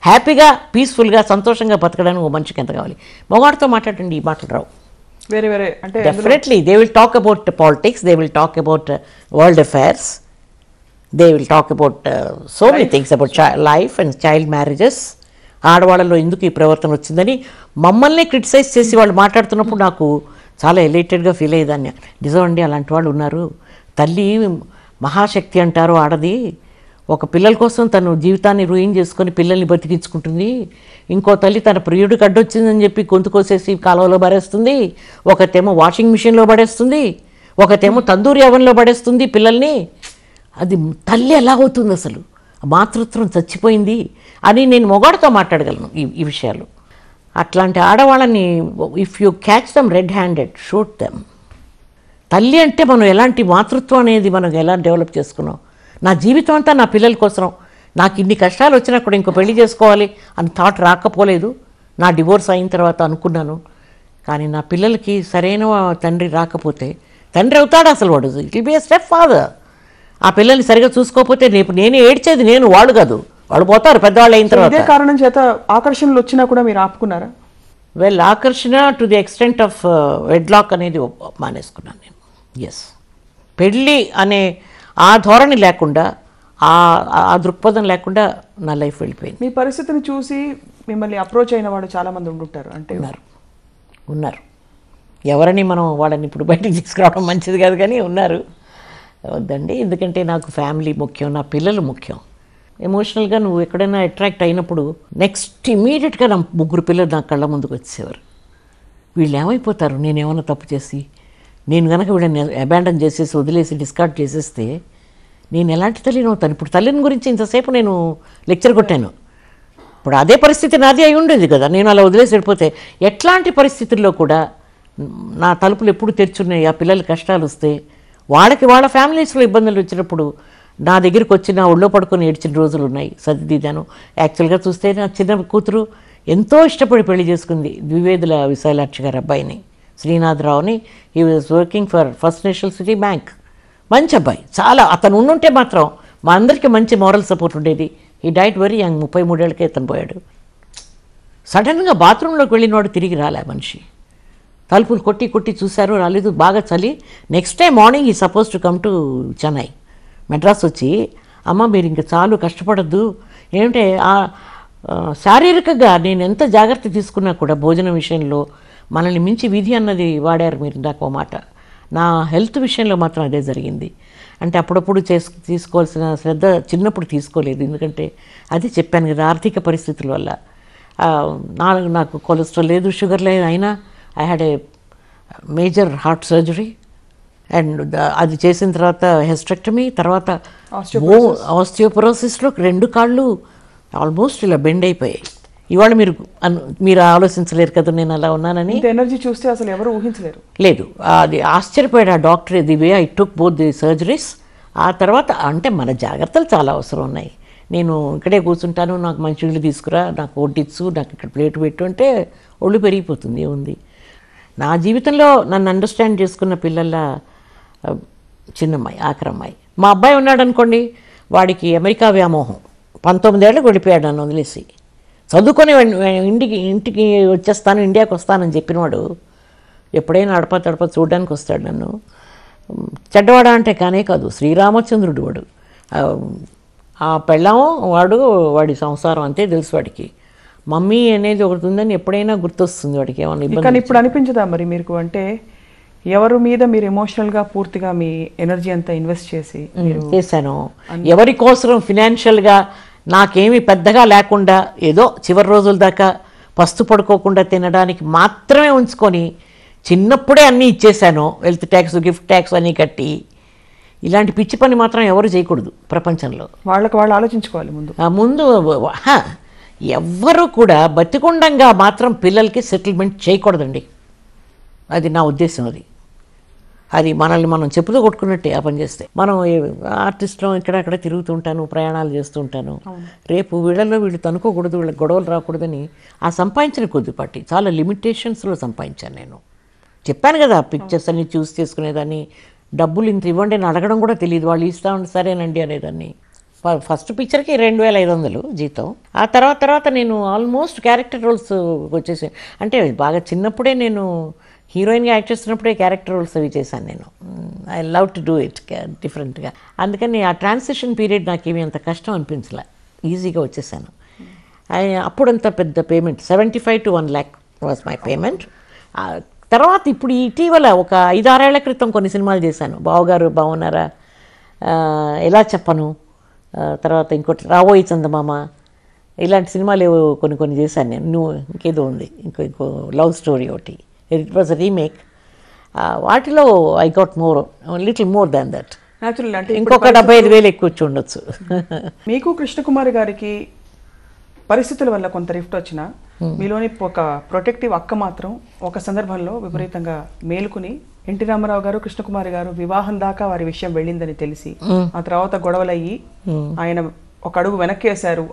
హ్యాపీగా పీస్ఫుల్గా సంతోషంగా బతకడానికి ఓ మనిషికి ఎంత కావాలి? మగవాడితో మాట్లాడండి ఈ మాటలు రావు. వేరే వేరే అంటే definitely they will talk about politics they will talk about world affairs they will talk about so many things about life and child marriages ఆడవాళ్ళలో ఎందుకు ఈ ప్రవర్తన వచ్చిందని మమ్మల్ని క్రిటిసైజ్ చేసి వాళ్ళు మాట్లాడుతున్నప్పుడు నాకు చాలా ఎలైటెడ్గా ఫీల్ అయ్యేదాన్ని. నిజం అండి అలాంటి వాళ్ళు ఉన్నారు. తల్లి మహాశక్తి అంటారు ఆడది. ఒక పిల్లల కోసం తను జీవితాన్ని రూయిన్ చేసుకొని పిల్లల్ని బతికించుకుంటుంది. ఇంకో తల్లి తన ప్రియుడికి అడ్డొచ్చిందని చెప్పి గొంతు కోసేసి కాలువలో పడేస్తుంది. ఒకటేమో వాషింగ్ మిషన్లో పడేస్తుంది. ఒకటేమో తందూరి అవన్లో పడేస్తుంది పిల్లల్ని. అది తల్లి ఎలా అవుతుంది అసలు? మాతృత్వం చచ్చిపోయింది అని నేను మొగాడితో మాట్లాడగలను ఈ ఈ విషయాలు. అట్లాంటి ఆడవాళ్ళని if you catch them red handed shoot them తల్లి అంటే మనం ఎలాంటి మాతృత్వం అనేది మనం ఎలా డెవలప్ చేసుకున్నాం? నా జీవితం అంతా నా పిల్లల కోసం నాకు ఇన్ని కష్టాలు వచ్చినా కూడా ఇంకో పెళ్ళి చేసుకోవాలి అని థాట్ రాకపోలేదు. నా డివోర్స్ అయిన తర్వాత అనుకున్నాను. కానీ నా పిల్లలకి సరైన తండ్రి రాకపోతే తండ్రి అవుతాడు అసలు వాడు. It be a step father ఆ పిల్లల్ని సరిగా చూసుకోకపోతే రేపు నేను ఏడ్చేది నేను వాళ్ళు కాదు. వాళ్ళు పోతారు పెద్దవాళ్ళు అయిన తర్వాత ఇదే కారణం చేత ఆకర్షణలు వచ్చినా కూడా మీరు ఆపుకున్నారా? వెల్ ఆకర్షణ to the extent of wedlock అనేది మానేసుకున్నాను నేను. ఎస్ పెళ్ళి అనే ఆ ధోరణి లేకుండా ఆ ఆ దృక్పథం లేకుండా నా లైఫ్ వెళ్ళిపోయింది. మీ పరిస్థితిని చూసి మిమ్మల్ని అప్రోచ్ అయిన వాడు చాలా మంది ఉండుంటారు అంటే ఉన్నారు. ఉన్నారు. ఎవరని మనం వాళ్ళని ఇప్పుడు బయటికి తీసుకురావడం మంచిది కాదు కానీ ఉన్నారు. వద్దండి ఎందుకంటే నాకు ఫ్యామిలీ ముఖ్యం నా పిల్లలు ముఖ్యం. ఎమోషనల్గా నువ్వు ఎక్కడైనా అట్రాక్ట్ అయినప్పుడు నెక్స్ట్ ఇమీడియట్గా నా ముగ్గురు పిల్లలు నా కళ్ళ ముందుకు వచ్చేవారు. వీళ్ళు ఏమైపోతారు? నేను ఏమైనా తప్పు చేసి నేను కనుక వీళ్ళని అబాండన్ చేసేసి వదిలేసి డిస్కార్డ్ చేసేస్తే నేను ఎలాంటి తల్లిని అవుతాను? ఇప్పుడు తల్లిని గురించి ఇంతసేపు నేను లెక్చర్ కొట్టాను. ఇప్పుడు అదే పరిస్థితి నాది అయి ఉండేది కదా. నేను అలా వదిలేసి వెళ్ళిపోతే ఎట్లాంటి పరిస్థితుల్లో కూడా నా తలుపులు ఎప్పుడు తెరుచున్నాయి? ఆ పిల్లల కష్టాలు వస్తే వాళ్ళకి వాళ్ళ ఫ్యామిలీస్లో ఇబ్బందులు వచ్చినప్పుడు నా దగ్గరికి వచ్చి నా ఒళ్ళో పడుకొని ఏడ్చిన రోజులు ఉన్నాయి. సర్దిదిద్దాను యాక్చువల్గా చూస్తే నా చిన్న కూతురు ఎంతో ఇష్టపడి పెళ్ళి చేసుకుంది. ద్వివేదుల విశాలాక్షి గారి అబ్బాయిని. శ్రీనాథరావుని ఈ was working for First National City Bank మంచి అబ్బాయి. చాలా అతను ఉండుంటే మాత్రం మా అందరికీ మంచి మోరల్ సపోర్ట్ ఉండేది. ఈ డైట్ వెరీ యంగ్ ముప్పై మూడేళ్ళకే అతను పోయాడు. సడన్గా బాత్రూంలోకి వెళ్ళినవాడు తిరిగి రాలే మనిషి. తలుపులు కొట్టి కొట్టి చూశారు రాలేదు బాగా చలి. నెక్స్ట్ డే మార్నింగ్ ఈ suppose to come to Chennai Madras వచ్చి అమ్మ మీరు ఇంక చాలు కష్టపడద్దు. ఏమంటే శారీరకంగా నేను ఎంత జాగ్రత్త తీసుకున్నా కూడా భోజనం విషయంలో మనల్ని మించి విధి అన్నది వాడారు మీరు ఇందాక మాట. నా హెల్త్ విషయంలో మాత్రం అదే జరిగింది. అంటే అప్పుడప్పుడు చేసు తీసుకోవాల్సిన శ్రద్ధ చిన్నప్పుడు తీసుకోలేదు. ఎందుకంటే అదే చెప్పాను కదా ఆర్థిక పరిస్థితుల వల్ల. ఆ, నా నాకు కొలెస్ట్రాల్ లేదు షుగర్ లేదు అయినా I had a major heart surgery and అది చేసిన తర్వాత హెస్ట్రెక్టమీ తర్వాత ఆస్టియోపరోసిస్లో రెండు కాళ్ళు ఆల్మోస్ట్ ఇలా బెండ్ అయిపోయాయి. ఇవాళ మీరు మీరు ఆలోచించలేరు కదా నేను అలా ఉన్నానని. ఎనర్జీ చూస్తే అసలు ఎవరు ఊహించలేరు. లేదు అది ఆశ్చర్యపోయాడు ఆ doctor the way I took both the surgeries ఆ తర్వాత అంటే మన జాగ్రత్తలు చాలా అవసరం ఉన్నాయి. నేను ఇక్కడే కూర్చుంటాను నాకు మంచి నీళ్ళు తీసుకురా నాకు వడ్డిచ్చు నాకు ఇక్కడ ప్లేట్ పెట్టు అంటే ఒళ్ళు పెరిగిపోతుంది ఏముంది? నా జీవితంలో నన్ను అండర్స్టాండ్ చేసుకున్న పిల్లల చిన్నమ్మాయి ఆఖరమ్మాయి మా అబ్బాయి ఉన్నాడు అనుకోండి వాడికి అమెరికా వ్యామోహం. పంతొమ్మిదేళ్ళకి వెళ్ళిపోయాడు నన్ను వదిలేసి. చదువుకొని ఇంటికి ఇంటికి వచ్చేస్తాను ఇండియాకి వస్తానని చెప్పినవాడు ఎప్పుడైనా అడప తడప చూడడానికి వస్తాడు నన్ను. చెడ్డవాడ అంటే కానే కాదు శ్రీరామచంద్రుడు వాడు. ఆ, పెళ్ళాం వాడు వాడి సంసారం అంతే తెలుసు వాడికి. మమ్మీ అనేది ఒకటి ఉందని ఎప్పుడైనా గుర్తొస్తుంది వాడికి ఏమన్నా ఇబ్బంది కానీ ఇప్పుడు అనిపించదా మరి మీకు అంటే ఎవరి మీద మీరు ఎమోషనల్గా పూర్తిగా మీ ఎనర్జీ అంతా ఇన్వెస్ట్ చేసి చేశాను. ఎవరి కోసం ఫినాన్షియల్గా నాకేమీ పెద్దగా లేకుండా ఏదో చివరి రోజుల దాకా పస్తు పడుకోకుండా తినడానికి మాత్రమే ఉంచుకొని చిన్నప్పుడే అన్నీ ఇచ్చేసాను వెల్త్ ట్యాక్స్ గిఫ్ట్ ట్యాక్స్ అన్నీ కట్టి. ఇలాంటి పిచ్చి పని మాత్రం ఎవరు చేయకూడదు ప్రపంచంలో. వాళ్ళకి వాళ్ళు ఆలోచించుకోవాలి ముందు. ఆ ముందు ఎవ్వరూ కూడా బతికుండంగా మాత్రం పిల్లలకి సెటిల్మెంట్ చేయకూడదండి. అది నా ఉద్దేశం అది. అది మనల్ని మనం చెప్పుతో కొట్టుకున్నట్టే ఆ పని చేస్తే. మనం ఆర్టిస్ట్లో ఇక్కడక్కడ తిరుగుతుంటాను ప్రయాణాలు చేస్తుంటాను రేపు వీళ్ళల్లో వీళ్ళు తనుకోకూడదు వీళ్ళకి గొడవలు రాకూడదని ఆ సంపాదించిన కొద్దిపాటి చాలా లిమిటేషన్స్లో సంపాదించాను నేను. చెప్పాను కదా పిక్చర్స్ అన్ని చూస్ చేసుకునేదాన్ని డబ్బులు ఇంత ఇవ్వండి అని అడగడం కూడా తెలియదు వాళ్ళు ఇస్తా ఉంటే సరేనండి అనేదాన్ని. ఫస్ట్ పిక్చర్కి రెండు వేల ఐదు వందలు జీతం. ఆ తర్వాత తర్వాత నేను ఆల్మోస్ట్ క్యారెక్టర్ రోల్స్ వచ్చేసి అంటే బాగా చిన్నప్పుడే నేను హీరోయిన్గా యాక్ట్ చేస్తున్నప్పుడే క్యారెక్టర్ రోల్స్ అవి చేశాను నేను. I love to do it డిఫరెంట్గా అందుకని ఆ ట్రాన్సిషన్ పీరియడ్ నాకేమీ అంత కష్టం అనిపించలే. ఈజీగా వచ్చేసాను. ఐ- అప్పుడంత పెద్ద payment seventy five to one lakh was my payment తర్వాత ఇప్పుడు ఇటీవల ఒక ఐదారేళ్ళ క్రితం కొన్ని సినిమాలు చేశాను. బావగారు బాగున్నారా ఎలా చెప్పను తర్వాత ఇంకోటి రావోయి చందమామ ఇలాంటి సినిమాలు ఏవో కొన్ని కొన్ని చేశాను నేను. నువ్వు ఇంకేదో ఉంది ఇంకో ఇంకో లవ్ స్టోరీ ఒకటి. ఇట్ వాజ్ రీమేక్ వాటిలో I got more little more than that natural అంటే ఇంకొక డెబ్బై ఐదు వేలు ఎక్కువ ఉండొచ్చు. మీకు కృష్ణకుమారి గారికి పరిస్థితుల వల్ల కొంత రిఫ్ట్ వచ్చిన మీలోని ఒక ప్రొటెక్టివ్ అక్క మాత్రం ఒక సందర్భంలో విపరీతంగా మేలుకుని ఎన్టీ రామారావు గారు కృష్ణకుమారి గారు వివాహం దాకా వారి విషయం వెళ్ళిందని తెలిసి ఆ తర్వాత గొడవలయ్యి ఆయన ఒక అడుగు వెనక్కి వేశారు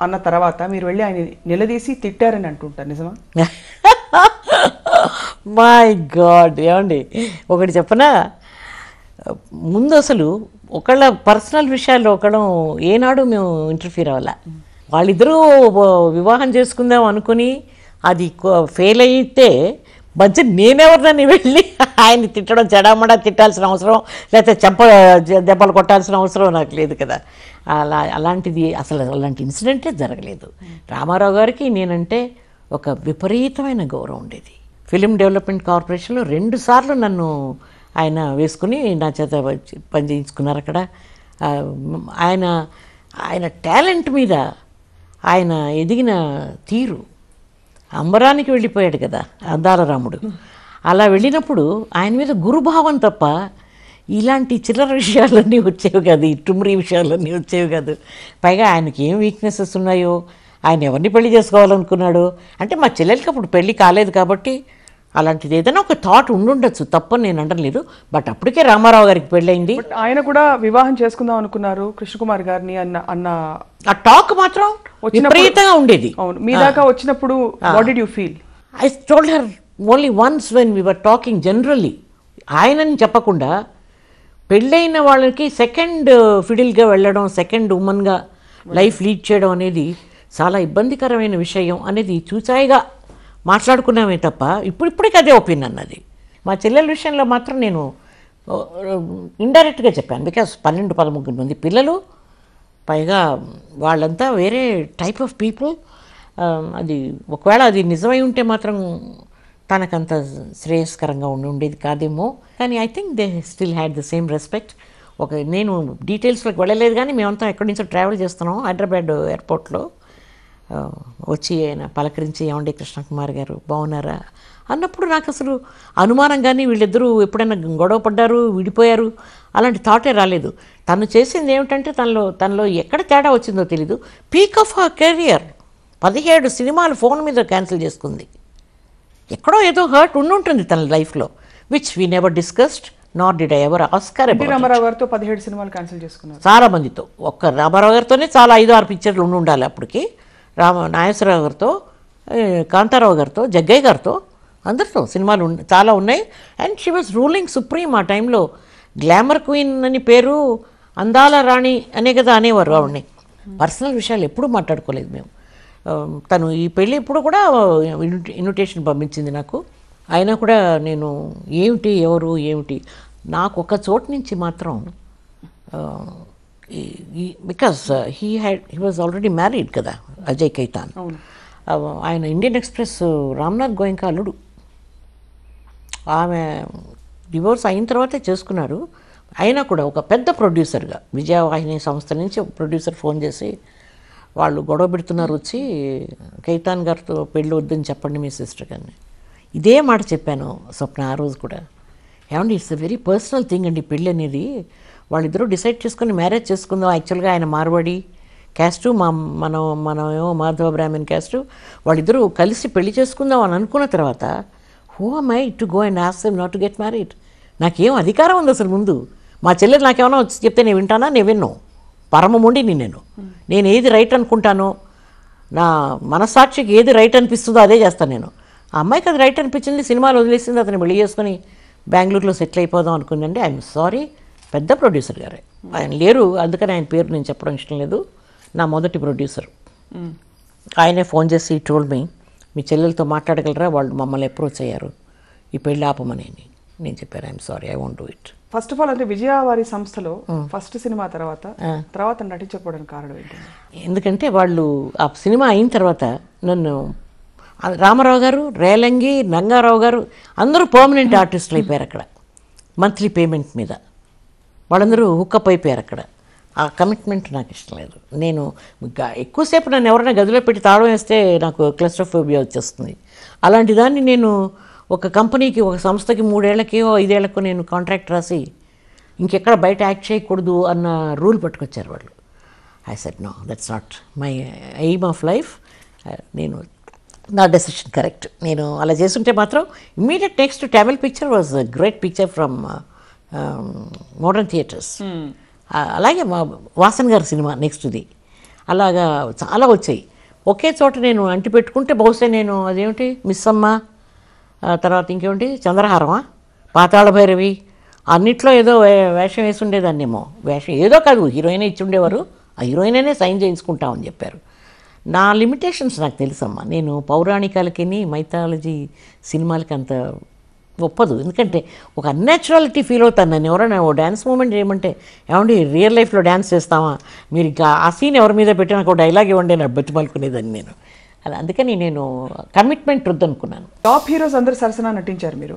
అన్న తర్వాత మీరు వెళ్ళి ఆయన నిలదీసి తిట్టారని అంటుంటారు నిజమా? *laughs* మై గాడ్ ఏమండి? ఒకటి చెప్పనా? ముందు అసలు ఒకళ్ళ పర్సనల్ విషయాల్లో ఒకళ్ళం ఏనాడు మేము ఇంటర్ఫీర్ అవ్వాల. వాళ్ళిద్దరూ వివాహం చేసుకుందాం అనుకుని అది ఫెయిల్ అయితే మధ్య నేనెవరినని వెళ్ళి ఆయన్ని తిట్టడం చెడమడా తిట్టాల్సిన అవసరం లేకపోతే చెంప దెబ్బలు కొట్టాల్సిన అవసరం నాకు లేదు కదా. అలా అలాంటిది అసలు అలాంటి ఇన్సిడెంటే జరగలేదు. రామారావు గారికి నేనంటే ఒక విపరీతమైన గౌరవం ఉండేది. ఫిలిం డెవలప్మెంట్ కార్పొరేషన్లో రెండు సార్లు నన్ను ఆయన వేసుకుని నా చేత పని చేయించుకున్నారు అక్కడ ఆయన ఆయన టాలెంట్ మీద ఆయన ఎదిగిన తీరు అంబరానికి వెళ్ళిపోయాడు కదా అందాలరాముడు. అలా వెళ్ళినప్పుడు ఆయన మీద గురుభావం తప్ప ఇలాంటి చిల్లర విషయాలన్నీ వచ్చేవి కాదు ఈ టుమ్రీ విషయాలన్నీ వచ్చేవి కాదు. పైగా ఆయనకి ఏం వీక్నెసెస్ ఉన్నాయో ఆయన ఎవరిని పెళ్ళి చేసుకోవాలనుకున్నాడు అంటే మా చెల్లెలకి అప్పుడు పెళ్ళి కాలేదు కాబట్టి అలాంటిది ఏదైనా ఒక థాట్ ఉండుండొచ్చు తప్పని నేను అంటలేదు బట్ అప్పటికే రామారావు గారికి పెళ్ళయింది. బట్ ఆయన కూడా వివాహం చేసుకుందాం అనుకున్నారు కృష్ణకుమార్ గారిని అన్న అన్న ఆ టాక్ మాత్రం విపరీతంగా ఉండేది. అవును. మీ దాకా వచ్చినప్పుడు what did you feel I told her only once when we were talking generally ఆయనని చెప్పకుండా పెళ్ళైన వాళ్ళకి సెకండ్ ఫిడిల్గా వెళ్ళడం సెకండ్ ఉమెన్గా లైఫ్ లీడ్ చేయడం అనేది చాలా ఇబ్బందికరమైన విషయం అనేది చూచాయిగా. మాట్లాడుకున్నామే తప్ప ఇప్పుడు అదే ఒపీనియన్ అది మా చెల్లెల విషయంలో మాత్రం నేను ఇండైరెక్ట్గా చెప్పాను. బికాస్ పన్నెండు పదమూడు మంది పిల్లలు పైగా వాళ్ళంతా వేరే టైప్ ఆఫ్ పీపుల్. అది ఒకవేళ అది నిజమై ఉంటే మాత్రం తనకంత శ్రేయస్కరంగా ఉండి ఉండేది కాదేమో. కానీ I think they still had the same respect. ఒక నేను డీటెయిల్స్లోకి వెళ్ళలేదు కానీ మేమంతా ఎక్కడి నుంచో ట్రావెల్ చేస్తున్నాం హైదరాబాద్ ఎయిర్పోర్ట్లో. వచ్చి ఆయన పలకరించి ఏమండి కృష్ణకుమార్ గారు బాగున్నారా? అన్నప్పుడు నాకు అసలు అనుమానం కానీ వీళ్ళిద్దరూ ఎప్పుడైనా గొడవ పడ్డారు విడిపోయారు అలాంటి థాటే రాలేదు. తను చేసింది ఏమిటంటే తనలో తనలో ఎక్కడ తేడా వచ్చిందో తెలీదు. పీక్ ఆఫ్ హర్ కెరియర్ పదిహేడు సినిమాలు ఫోన్ మీద క్యాన్సిల్ చేసుకుంది. ఎక్కడో ఏదో హర్ట్ ఉండుంటుంది తన లైఫ్లో which we never discussed not did I ever ask her Ramarao గారితో పదిహేడు సినిమాలు క్యాన్సిల్ చేసుకున్నారు. చాలా మందితో. ఒక్క రామారావు గారితోనే చాలా ఐదు ఆరు పిక్చర్లు ఉండి ఉండాలి అప్పటికి. రామ నాగేశ్వరరావు గారితో కాంతారావు గారితో జగ్గయ్య గారితో అందరితో సినిమాలు చాలా ఉన్నాయి. And she was ruling supreme ఆ టైంలో. గ్లామర్ క్వీన్ అని పేరు అందాల రాణి అనే కదా అనేవారు ఆవిడని. పర్సనల్ విషయాలు ఎప్పుడూ మాట్లాడుకోలేదు మేము. తను ఈ పెళ్ళి ఇప్పుడు కూడా ఇన్విటేషన్ పంపించింది నాకు. అయినా కూడా నేను ఏమిటి ఎవరు ఏమిటి నాకు ఒక చోటు నుంచి మాత్రం because he had he was already married కదా. అజయ్ కైతాన్. ఆయన ఇండియన్ ఎక్స్ప్రెస్ రామ్నాథ్ గోయంకా అల్లుడు. ఆమె డివోర్స్ అయిన తర్వాతే చేసుకున్నారు అయినా కూడా ఒక పెద్ద ప్రొడ్యూసర్గా విజయవాహిని సంస్థ నుంచి ప్రొడ్యూసర్ ఫోన్ చేసి వాళ్ళు గొడవ పెడుతున్నారు వచ్చి కైతాన్ గారితో పెళ్ళి వద్దని చెప్పండి మీ సిస్టర్ గారిని. ఇదే మాట చెప్పాను స్వప్న ఆ రోజు కూడా. ఏమండి it's a very personal thing అండి పెళ్ళి అనేది. వాళ్ళిద్దరూ డిసైడ్ చేసుకుని మ్యారేజ్ చేసుకుందాం. యాక్చువల్గా ఆయన మార్వాడి. క్యాస్టు మా మనం మనమేమో మాధవ బ్రాహ్మణ్ క్యాస్టు వాళ్ళిద్దరూ కలిసి పెళ్ళి చేసుకుందాం అని అనుకున్న తర్వాత who I to go and ask them not to get married నాకేం అధికారం ఉంది అసలు ముందు. మా చెల్లెలు నాకేమైనా వచ్చి చెప్తే నేను వింటానా? నేను విన్ను. పరమముండి నేను. నేను ఏది రైట్ అనుకుంటానో నా మనసాక్షికి ఏది రైట్ అనిపిస్తుందో అదే చేస్తాను నేను. ఆ అమ్మాయికి అది రైట్ అనిపించింది సినిమాలు వదిలేసింది అతను పెళ్ళి చేసుకుని బెంగళూరులో సెటిల్ అయిపోదాం అనుకుందండి. ఐఎమ్ సారీ పెద్ద ప్రొడ్యూసర్ గారే. ఆయన లేరు అందుకని ఆయన పేరు నేను చెప్పడం ఇష్టం లేదు. నా మొదటి ప్రొడ్యూసర్. ఆయనే ఫోన్ చేసి టోల్డ్ మీ మీ చెల్లెలతో మాట్లాడగలరా? వాళ్ళు మమ్మల్ని అప్రోచ్ అయ్యారు. ఈ పెళ్ళి ఆపమని. నేను చెప్పాను I'm sorry I want do it first of all అంటే విజయ వారి సంస్థలో ఫస్ట్ సినిమా తర్వాత తర్వాత నటించకపోవడానికి కారణం ఏంటండి ఎందుకంటే వాళ్ళు ఆ సినిమా అయిన తర్వాత నన్ను రామారావు గారు రేలంగి నంగారావు గారు అందరూ పర్మనెంట్ ఆర్టిస్టులు అయిపోయారు అక్కడ. మంత్లీ పేమెంట్ మీద. వాళ్ళందరూ హుక్అప్ అయిపోయారు అక్కడ. ఆ కమిట్మెంట్ నాకు ఇష్టం లేదు. నేను ఎక్కువసేపు నన్ను ఎవరైనా గదిలో పెట్టి తాళం వేస్తే నాకు క్లస్ట్రోఫోబియా వచ్చేస్తుంది. అలాంటి దాన్ని నేను ఒక కంపెనీకి ఒక సంస్థకి మూడేళ్ళకి ఐదేళ్ళకు నేను కాంట్రాక్ట్ రాసి ఇంకెక్కడ బయట యాక్ట్ చేయకూడదు అన్న రూల్ పట్టుకొచ్చారు వాళ్ళు. I said no that's not my aim of life నేను నా డెసిషన్ కరెక్ట్ నేను అలా చేస్తుంటే మాత్రం immediate next Tamil picture was great picture from Modern Theatres అలాగే మా వాసన్ గారి సినిమా నెక్స్ట్ది. అలాగా చాలా వచ్చాయి. ఒకే చోట నేను అంటి పెట్టుకుంటే బహుశా నేను అదేమిటి మిస్ అమ్మ తర్వాత ఇంకేమిటి చంద్రహారమా పాతాళ భైరవి అన్నిట్లో ఏదో వే- వేషం వేసి ఉండేదాన్నేమో వేషం ఏదో కాదు హీరోయిన్ ఇచ్చి ఉండేవారు ఆ హీరోయినే సైన్ చేయించుకుంటామని చెప్పారు. నా లిమిటేషన్స్ నాకు తెలుసమ్మా. నేను పౌరాణికాలకి మైథాలజీ సినిమాలకి అంత ఒప్పదు. ఎందుకంటే ఒక అన్యాచురాలిటీ ఫీల్ అవుతాను నన్ను ఎవరైనా ఓ డ్యాన్స్ మూమెంట్ చేయమంటే ఏమండి రియల్ లైఫ్లో డ్యాన్స్ చేస్తామా మీరు ఇంకా ఆ సీన్ ఎవరి మీద పెట్టినా ఒక డైలాగ్ ఇవ్వండి నా బతిమలుకునేదాన్ని నేను. అలా అందుకని నేను కమిట్మెంట్ వద్దనుకున్నాను. టాప్ హీరోస్ అందరు సరసన నటించారు మీరు.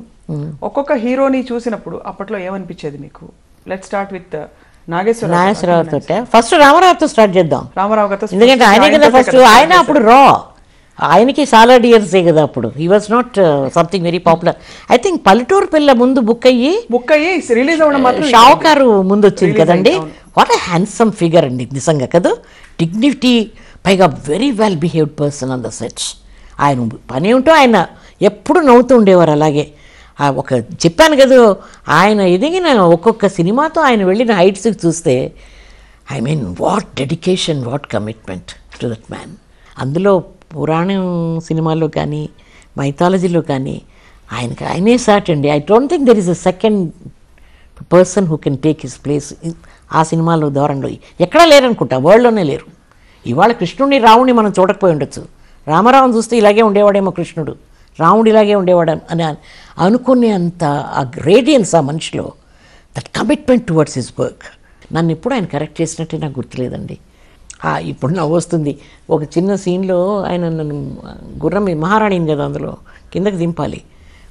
ఒక్కొక్క హీరోని చూసినప్పుడు అప్పట్లో ఏమనిపించేది మీకు? లెట్ స్టార్ట్ విత్ నాగేశ్వర నాగేశ్వరరావుతో ఫస్ట్ రామారావుతో స్టార్ట్ చేద్దాం. రామారావు గారితో ఎందుకంటే ఆయనే కదా ఫస్ట్ ఆయన అప్పుడు రా ఆయనకి చాలా ఇయర్సే కదా అప్పుడు. He was not something very popular I think పల్లెటూరు పిల్ల ముందు బుక్ అయ్యి బుక్ అయ్యి రిలీజ్ అవ్వడం మాత్రం షావుకారు ముందు వచ్చింది కదండి. వాట్ ఎ హ్యాండ్సమ్ ఫిగర్ అండి నిజంగా కదా. డిగ్నిటీ పైగా very well behaved person on the sets ఆయన పని ఏమిటో ఆయన ఎప్పుడు నవ్వుతూ ఉండేవారు అలాగే. ఒక చెప్పాను కదా ఆయన ఎదిగిన ఒక్కొక్క సినిమాతో ఆయన వెళ్ళిన హైట్స్కి చూస్తే I mean what dedication what commitment to that man అందులో పురాణం సినిమాల్లో కానీ మైథాలజీలో కానీ ఆయనకి ఆయనే సాట్ అండి. I don't think there is a second person who can take his place ఆ సినిమాలో ధోరణిలో ఎక్కడా లేరనుకుంటా వరల్డ్లోనే లేరు. ఇవాళ కృష్ణుడిని రాముడిని మనం చూడకపోయి ఉండొచ్చు. రామారావుని చూస్తే ఇలాగే ఉండేవాడేమో కృష్ణుడు. రాముడు ఇలాగే ఉండేవాడు అని అనుకునే అంత ఆ రేడియన్స్ ఆ మనిషిలో that commitment towards his work నన్ను ఎప్పుడు ఆయన కరెక్ట్ చేసినట్టే నాకు గుర్తులేదండి. ఇప్పుడు నవ్వు వస్తుంది. ఒక చిన్న సీన్లో ఆయన నన్ను గుర్రం మహారాణిని కదా అందులో కిందకి దింపాలి.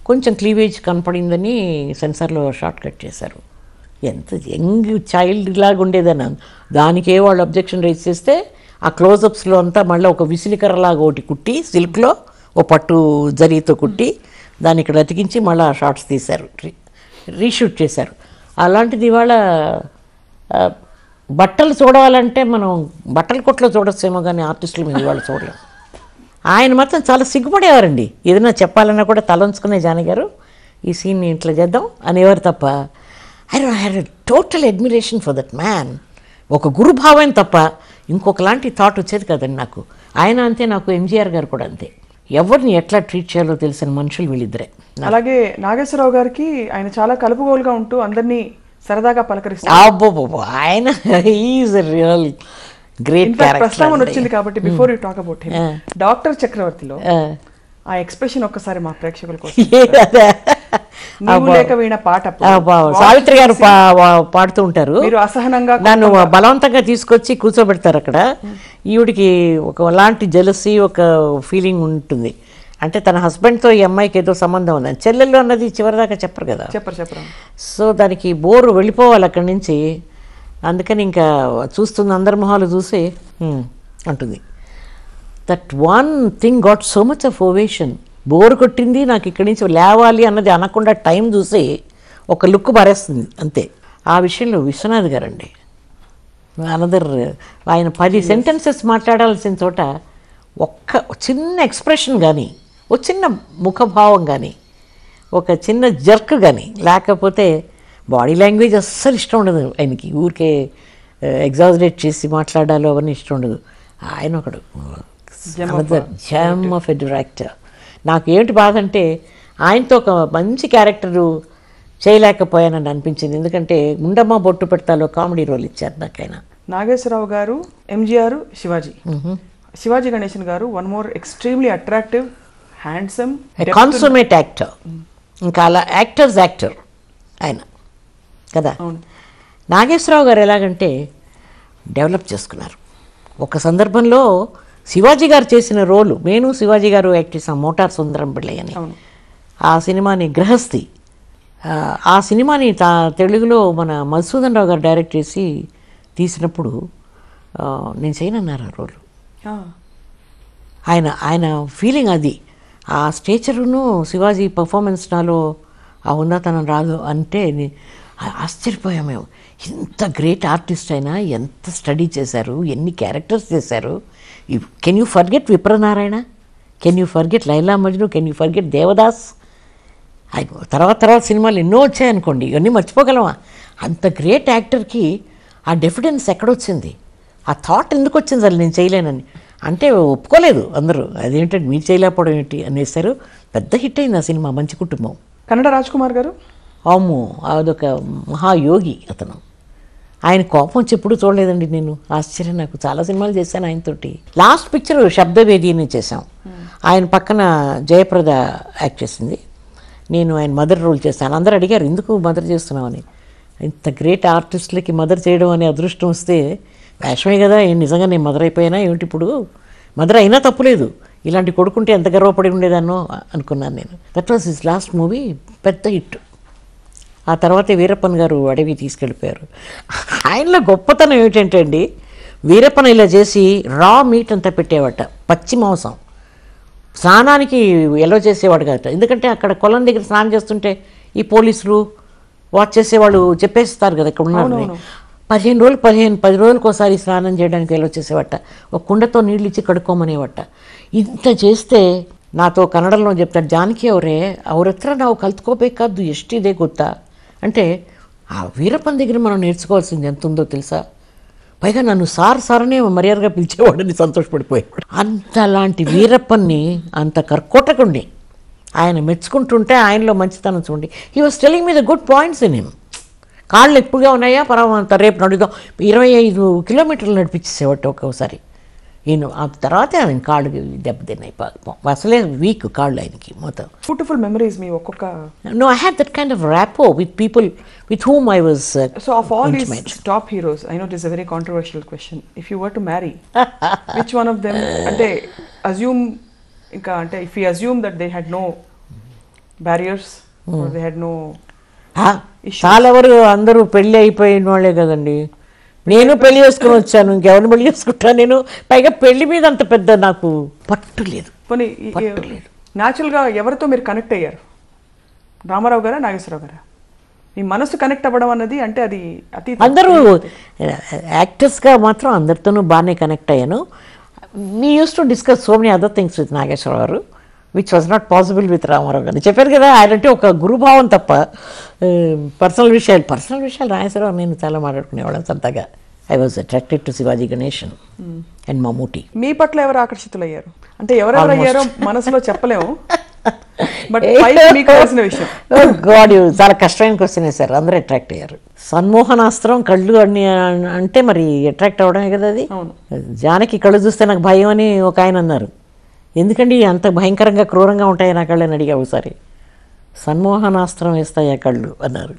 కొంచెం క్లీవేజ్ కనపడిందని సెన్సార్లో షార్ట్ కట్ చేశారు. ఎంత యంగ్ చైల్డ్ లాగా ఉండేదని దానికే వాళ్ళు అబ్జెక్షన్ రేజ్ చేస్తే ఆ క్లోజప్స్లో అంతా మళ్ళీ ఒక విసిలికరలాగా ఒకటి కుట్టి సిల్క్లో ఓ పట్టు జరీతో కుట్టి దాన్ని ఇక్కడ అతికించి మళ్ళీ ఆ షార్ట్స్ తీశారు. రీ రీషూట్ చేశారు. అలాంటిది ఇవాళ బట్టలు చూడాలంటే మనం బట్టల కొట్లో చూడొచ్చేమో కానీ ఆర్టిస్టులు మీద వాళ్ళు చూడలేం. ఆయన మాత్రం చాలా సిగ్గుపడేవారండి. ఏదైనా చెప్పాలన్నా కూడా తలంచుకునే జానగారు ఈ సీన్ ఇంట్లో చేద్దాం అనేవారు తప్ప I had total admiration for that man. ఒక గురుభావం తప్ప ఇంకొకలాంటి థాట్ వచ్చేది కదండి నాకు. ఆయన అంతే నాకు ఎంజీఆర్ గారు కూడా అంతే. ఎవరిని ఎట్లా ట్రీట్ చేయాలో తెలిసిన మనుషులు వీళ్ళిద్దరే. అలాగే నాగేశ్వరరావు గారికి ఆయన చాలా కలుపుగోలుగా ఉంటూ అందరినీ సరదాగా పలకరిస్తారు అబ్బో ఆయన ఈజ్ రియల్ గ్రేట్ ప్రస్తావన వచ్చింది కాబట్టి before you talk about him. Doctor చక్రవర్తిలో ఆ ఎక్స్ప్రెషన్ ఒక్కసారి మా ప్రేక్షకుల కోసం *laughs* లేక వీణ పాట. సావిత్రి గారు పాడుతూ ఉంటారు. మీరు అసహనంగా నన్ను బలవంతంగా తీసుకొచ్చి కూర్చోబెడతారు అక్కడ. ఈవిడికి ఒక అలాంటి జలసి ఒక ఫీలింగ్ ఉంటుంది. అంటే తన హస్బెండ్తో ఈ అమ్మాయికి ఏదో సంబంధం ఉంది చెల్లెళ్ళు అన్నది చివరిదాకా చెప్పరు కదా. చెప్పరు చెప్పరు. సో దానికి బోరు వెళ్ళిపోవాలి అక్కడి నుంచి. అందుకని ఇంకా చూస్తున్న అందరి మొహాలు చూసి అంటుంది. That one thing got so much of ovation bore కొట్టింది నాకు ఇక్కడి నుంచి లేవాలి అన్నది అనకుండా టైం చూసి ఒక లుక్ పారేస్తుంది అంతే. ఆ విషయంలో విశ్వనాథ్ గారండి. అనదర్ ఆయన పది సెంటెన్సెస్ మాట్లాడాల్సిన చోట ఒక్క చిన్న ఎక్స్ప్రెషన్ కానీ ఒక చిన్న ముఖభావం కానీ ఒక చిన్న జర్క్ కానీ లేకపోతే బాడీ లాంగ్వేజ్ అస్సలు ఇష్టం ఉండదు ఆయనకి. ఊరికే ఎగ్జాజరేట్ చేసి మాట్లాడాలో అవన్నీ ఇష్టం ఉండదు. ఆయన ఒకడు జమ్ ఆఫ్ ఎ డైరెక్టర్ నాకు ఏంటి బాధ అంటే ఆయనతో ఒక మంచి క్యారెక్టరు చేయలేకపోయానని అనిపించింది. ఎందుకంటే ఉండమ్మ బొట్టు పెడతాలో కామెడీ రోల్ ఇచ్చారు నాకు ఆయన. నాగేశ్వరరావు గారు ఎంజిఆర్ శివాజీ. శివాజీ గణేశన్ గారు one more extremely attractive handsome consummate actor ఇంకా అలా యాక్టర్స్ యాక్టర్ ఆయన. కదా? నాగేశ్వరరావు గారు ఎలాగంటే డెవలప్ చేసుకున్నారు. ఒక సందర్భంలో శివాజీ గారు చేసిన రోలు నేను శివాజీ గారు యాక్ట్ చేసిన మోటార్ సుందరం పిళ్ళయ్య అని. ఆ సినిమాని గృహస్థి ఆ, సినిమాని తా తెలుగులో మన మధుసూదన్ రావు గారు డైరెక్ట్ చేసి తీసినప్పుడు నేను చేయనన్నారు ఆ రోలు. ఆయన ఆయన ఫీలింగ్ అది. ఆ స్టేచరును శివాజీ పర్ఫార్మెన్స్ నాలో ఆ ఉన్నతనం రాదు అంటే ఆశ్చర్యపోయాం మేము. ఇంత గ్రేట్ ఆర్టిస్ట్ అయినా ఎంత స్టడీ చేశారు ఎన్ని క్యారెక్టర్స్ చేశారు. Can you forget Vipranarayana can you forget Laila Majnu can you forget Devadas తర్వాత తర్వాత సినిమాలు ఎన్నో వచ్చాయనుకోండి ఇవన్నీ మర్చిపోగలమా? అంత గ్రేట్ యాక్టర్కి ఆ డెఫిడెన్స్ ఎక్కడొచ్చింది? ఆ థాట్ ఎందుకు వచ్చింది అసలు నేను చేయలేనని. అంటే ఒప్పుకోలేదు అందరూ. అదేంటంటే మీరు చేయలేకపోవడం ఏంటి అనేసారు పెద్ద హిట్ అయింది ఆ సినిమా మంచి కుటుంబం. కన్నడ రాజ్ కుమార్ గారు? అమ్మో అదొక మహాయోగి అతను. ఆయన కోపం వచ్చి ఎప్పుడు చూడలేదండి నేను. ఆశ్చర్యం నాకు చాలా సినిమాలు చేశాను ఆయనతోటి. లాస్ట్ పిక్చర్ శబ్దవేది అని చేశాం. ఆయన పక్కన జయప్రద యాక్ట్ చేసింది. నేను ఆయన మదర్ రోల్ చేశాను. అందరూ అడిగారు ఎందుకు మదర్ చేస్తున్నామని ఇంత గ్రేట్ ఆర్టిస్టులకి మదర్ చేయడం అనే అదృష్టం వస్తే వేషమే కదా ఏం నిజంగా నేను మదర్ అయిపోయినా ఏమిటి ఇప్పుడు? మదర్ అయినా తప్పులేదు ఇలాంటి కొడుకుంటే ఎంత గర్వపడి ఉండేదాన్నో అనుకున్నాను నేను. That was his last movie పెద్ద హిట్. ఆ తర్వాత వీరప్పన్ గారు అడవి తీసుకెళ్ళిపోయారు. ఆయనలో గొప్పతనం ఏమిటంటే అండి వీరప్పన ఇలా చేసి రా మీట్ అంతా పెట్టేవాట పచ్చి మాంసం. స్నానానికి ఎలో చేసేవాడు కాదు. ఎందుకంటే అక్కడ కొలం దగ్గర స్నానం చేస్తుంటే ఈ పోలీసులు వాచ్ చేసేవాళ్ళు చెప్పేస్తారు కదా ఇక్కడ ఉన్నారని. పదిహేను రోజులు పదిహేను పది రోజులకు ఒకసారి స్నానం చేయడానికి వెళ్ళొచ్చేసేవట ఒక కుండతో నీళ్ళు ఇచ్చి కడుక్కోమనేవట. ఇంత చేస్తే నాతో కన్నడలో చెప్తాడు జానకి అవరే అవరత్ర నావు కలుతుకోబేకాదు ఎష్టి ఇదే గుర్తా అంటే ఆ వీరప్పన్ దగ్గర మనం నేర్చుకోవాల్సింది ఎంత ఉందో తెలుసా? పైగా నన్ను సార్ సారనే మర్యాదగా పిలిచేవాడని సంతోషపడిపోయాడు. అంతలాంటి వీరప్పన్ని అంత కర్కోటకుండి ఆయన మెచ్చుకుంటుంటే ఆయనలో మంచితనం చూడండి. He was telling me the good points in him కాళ్ళు ఎక్కువగా ఉన్నాయా? పరమంత రేపు నడుద్దాం. ఇరవై ఐదు కిలోమీటర్లు నడిపించేసేవాడు ఒక్కోసారి. ఈయన ఆ తర్వాత ఆయన కాళ్ళు దెబ్బతిన్నాయి. అసలే వీక్ కాళ్ళు ఆయనకి మొత్తం. బ్యూటిఫుల్ మెమరీస్ మీ ఒక్కొక్క I had that kind of rapport with people with whom I was uh, so of all these. Top heroes I know it is a very controversial question if you were to marry which one of them అంటే అజ్యూమ్ ఇంకా అంటే if you assume that they had no barriers they had no చాలా వరకు అందరూ పెళ్ళి అయిపోయిన వాళ్ళే కదండి. నేను పెళ్ళి చేసుకుని వచ్చాను ఇంకెవరిని పెళ్ళి చేసుకుంటా నేను? పైగా పెళ్ళి మీద అంత పెద్ద నాకు పట్టు లేదు. పోనీ న్యాచురల్గా ఎవరితో మీరు కనెక్ట్ అయ్యారు? రామారావు గారా నాగేశ్వరరావు గారా? మీ మనసు కనెక్ట్ అవ్వడం అన్నది అంటే అది అతి అందరూ యాక్టర్స్గా మాత్రం అందరితోనూ బాగానే కనెక్ట్ అయ్యాను. Me used to discuss so many other things with Nageswara గారు. Which was not possible with Ramarao గారు చెప్పారు కదా ఆయన అంటే ఒక గురుభావం తప్ప పర్సనల్ విషయాలు. పర్సనల్ విషయాలు రాజేశ్వరరావు నేను చాలా మాట్లాడుకునేవాళ్ళం సొంతగా I was attracted to Shivaji Ganesan and Mammootty మీ పట్ల ఎవరు ఆకర్షితులయ్యారు? అంటే ఎవరెవరు అయ్యారో మనసులో చెప్పలేము. *laughs* బట్ విషయం. గాడ్ చాలా కష్టమైన క్వశ్చన్ సార్. అందరూ అట్రాక్ట్ అయ్యారు. సన్మోహనాస్త్రం కళ్ళు అన్ని అంటే మరి అట్రాక్ట్ అవడమే కదా అది. జానకి కళ్ళు చూస్తే నాకు భయం అని ఒక ఆయన అన్నారు. ఎందుకండి అంత భయంకరంగా క్రూరంగా ఉంటాయి నా కళ్ళని అడిగా ఒకసారి. సన్మోహనాస్త్రం వేస్తాయి ఆ కళ్ళు? అన్నారు.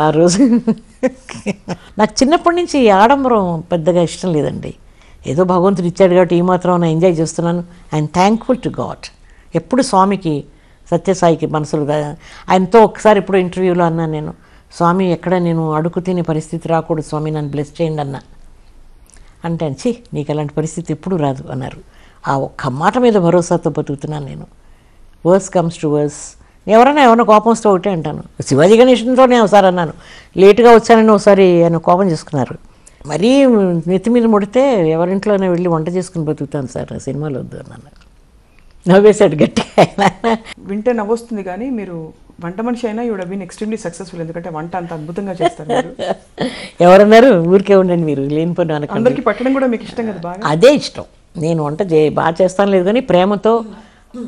ఆ రోజు *laughs* నాకు చిన్నప్పటి నుంచి ఆడంబరం పెద్దగా ఇష్టం లేదండి. ఏదో భగవంతుడు ఇచ్చాడు కాబట్టి ఈ మాత్రం నేను ఎంజాయ్ చేస్తున్నాను. ఐఎమ్ థ్యాంక్ఫుల్ టు గాడ్ ఎప్పుడు స్వామికి సత్యసాయికి మనసులు ఆయనతో ఒకసారి ఇప్పుడు ఇంటర్వ్యూలో అన్నాను నేను స్వామి ఎక్కడ నేను అడుగు తినే పరిస్థితి రాకూడదు స్వామి నన్ను బ్లెస్ చేయండి అన్నా. అంటే ఛీ నీకు అలాంటి పరిస్థితి ఎప్పుడు రాదు అన్నారు. ఆ ఒక్క మాట మీద భరోసాతో బతుకుతున్నాను నేను. వర్స్ కమ్స్ టు వర్స్ ఎవరైనా ఎవరైనా కోపం వస్తే ఒకటే అంటాను. శివాజీ గణేషన్తో నేను ఒకసారి అన్నాను. లేటుగా వచ్చానని ఒకసారి ఆయన కోపం చేసుకున్నారు. మరీ నెత్తి మీద ముడితే ఎవరింట్లోనే వెళ్ళి వంట చేసుకుని బతుకుతాను సార్. సినిమాలు వద్దు అన్నాను. నవ్వేశాడు గట్టిగా ఆయన. వింటే నవ్వొస్తుంది కానీ మీరు వంట మనిషి అయినా యుడ్ బీన్ ఎక్స్ట్రీమ్లీ సక్సెస్ఫుల్ ఎందుకంటే వంట అంత అద్భుతంగా చేస్తారు ఎవరన్నారు? ఊరికే ఉండండి మీరు. లేని పని అనకండి. అందరికి పట్టడం కూడా మీకు ఇష్టం కదా బాగా? అదే ఇష్టం. నేను వంట చే బాగా చేస్తాను లేదు కానీ ప్రేమతో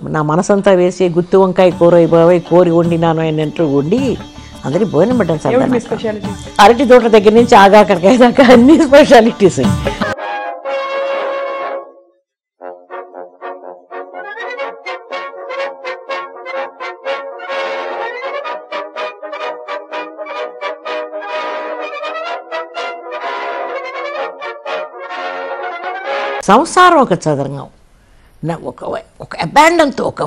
నా మనసంతా వేసి గుత్తి వంకాయ కూర బాబాయ్ కోరి వండినాను అన్నట్టు వండి అందరికి భోజనం పెట్టాను సార్ అరటి తోట దగ్గర నుంచి ఆగాకరకాయ దాకా అన్ని స్పెషాలిటీస్ సంసారం ఒక చదరంగం ఒక ఒక అబాండంతో ఒక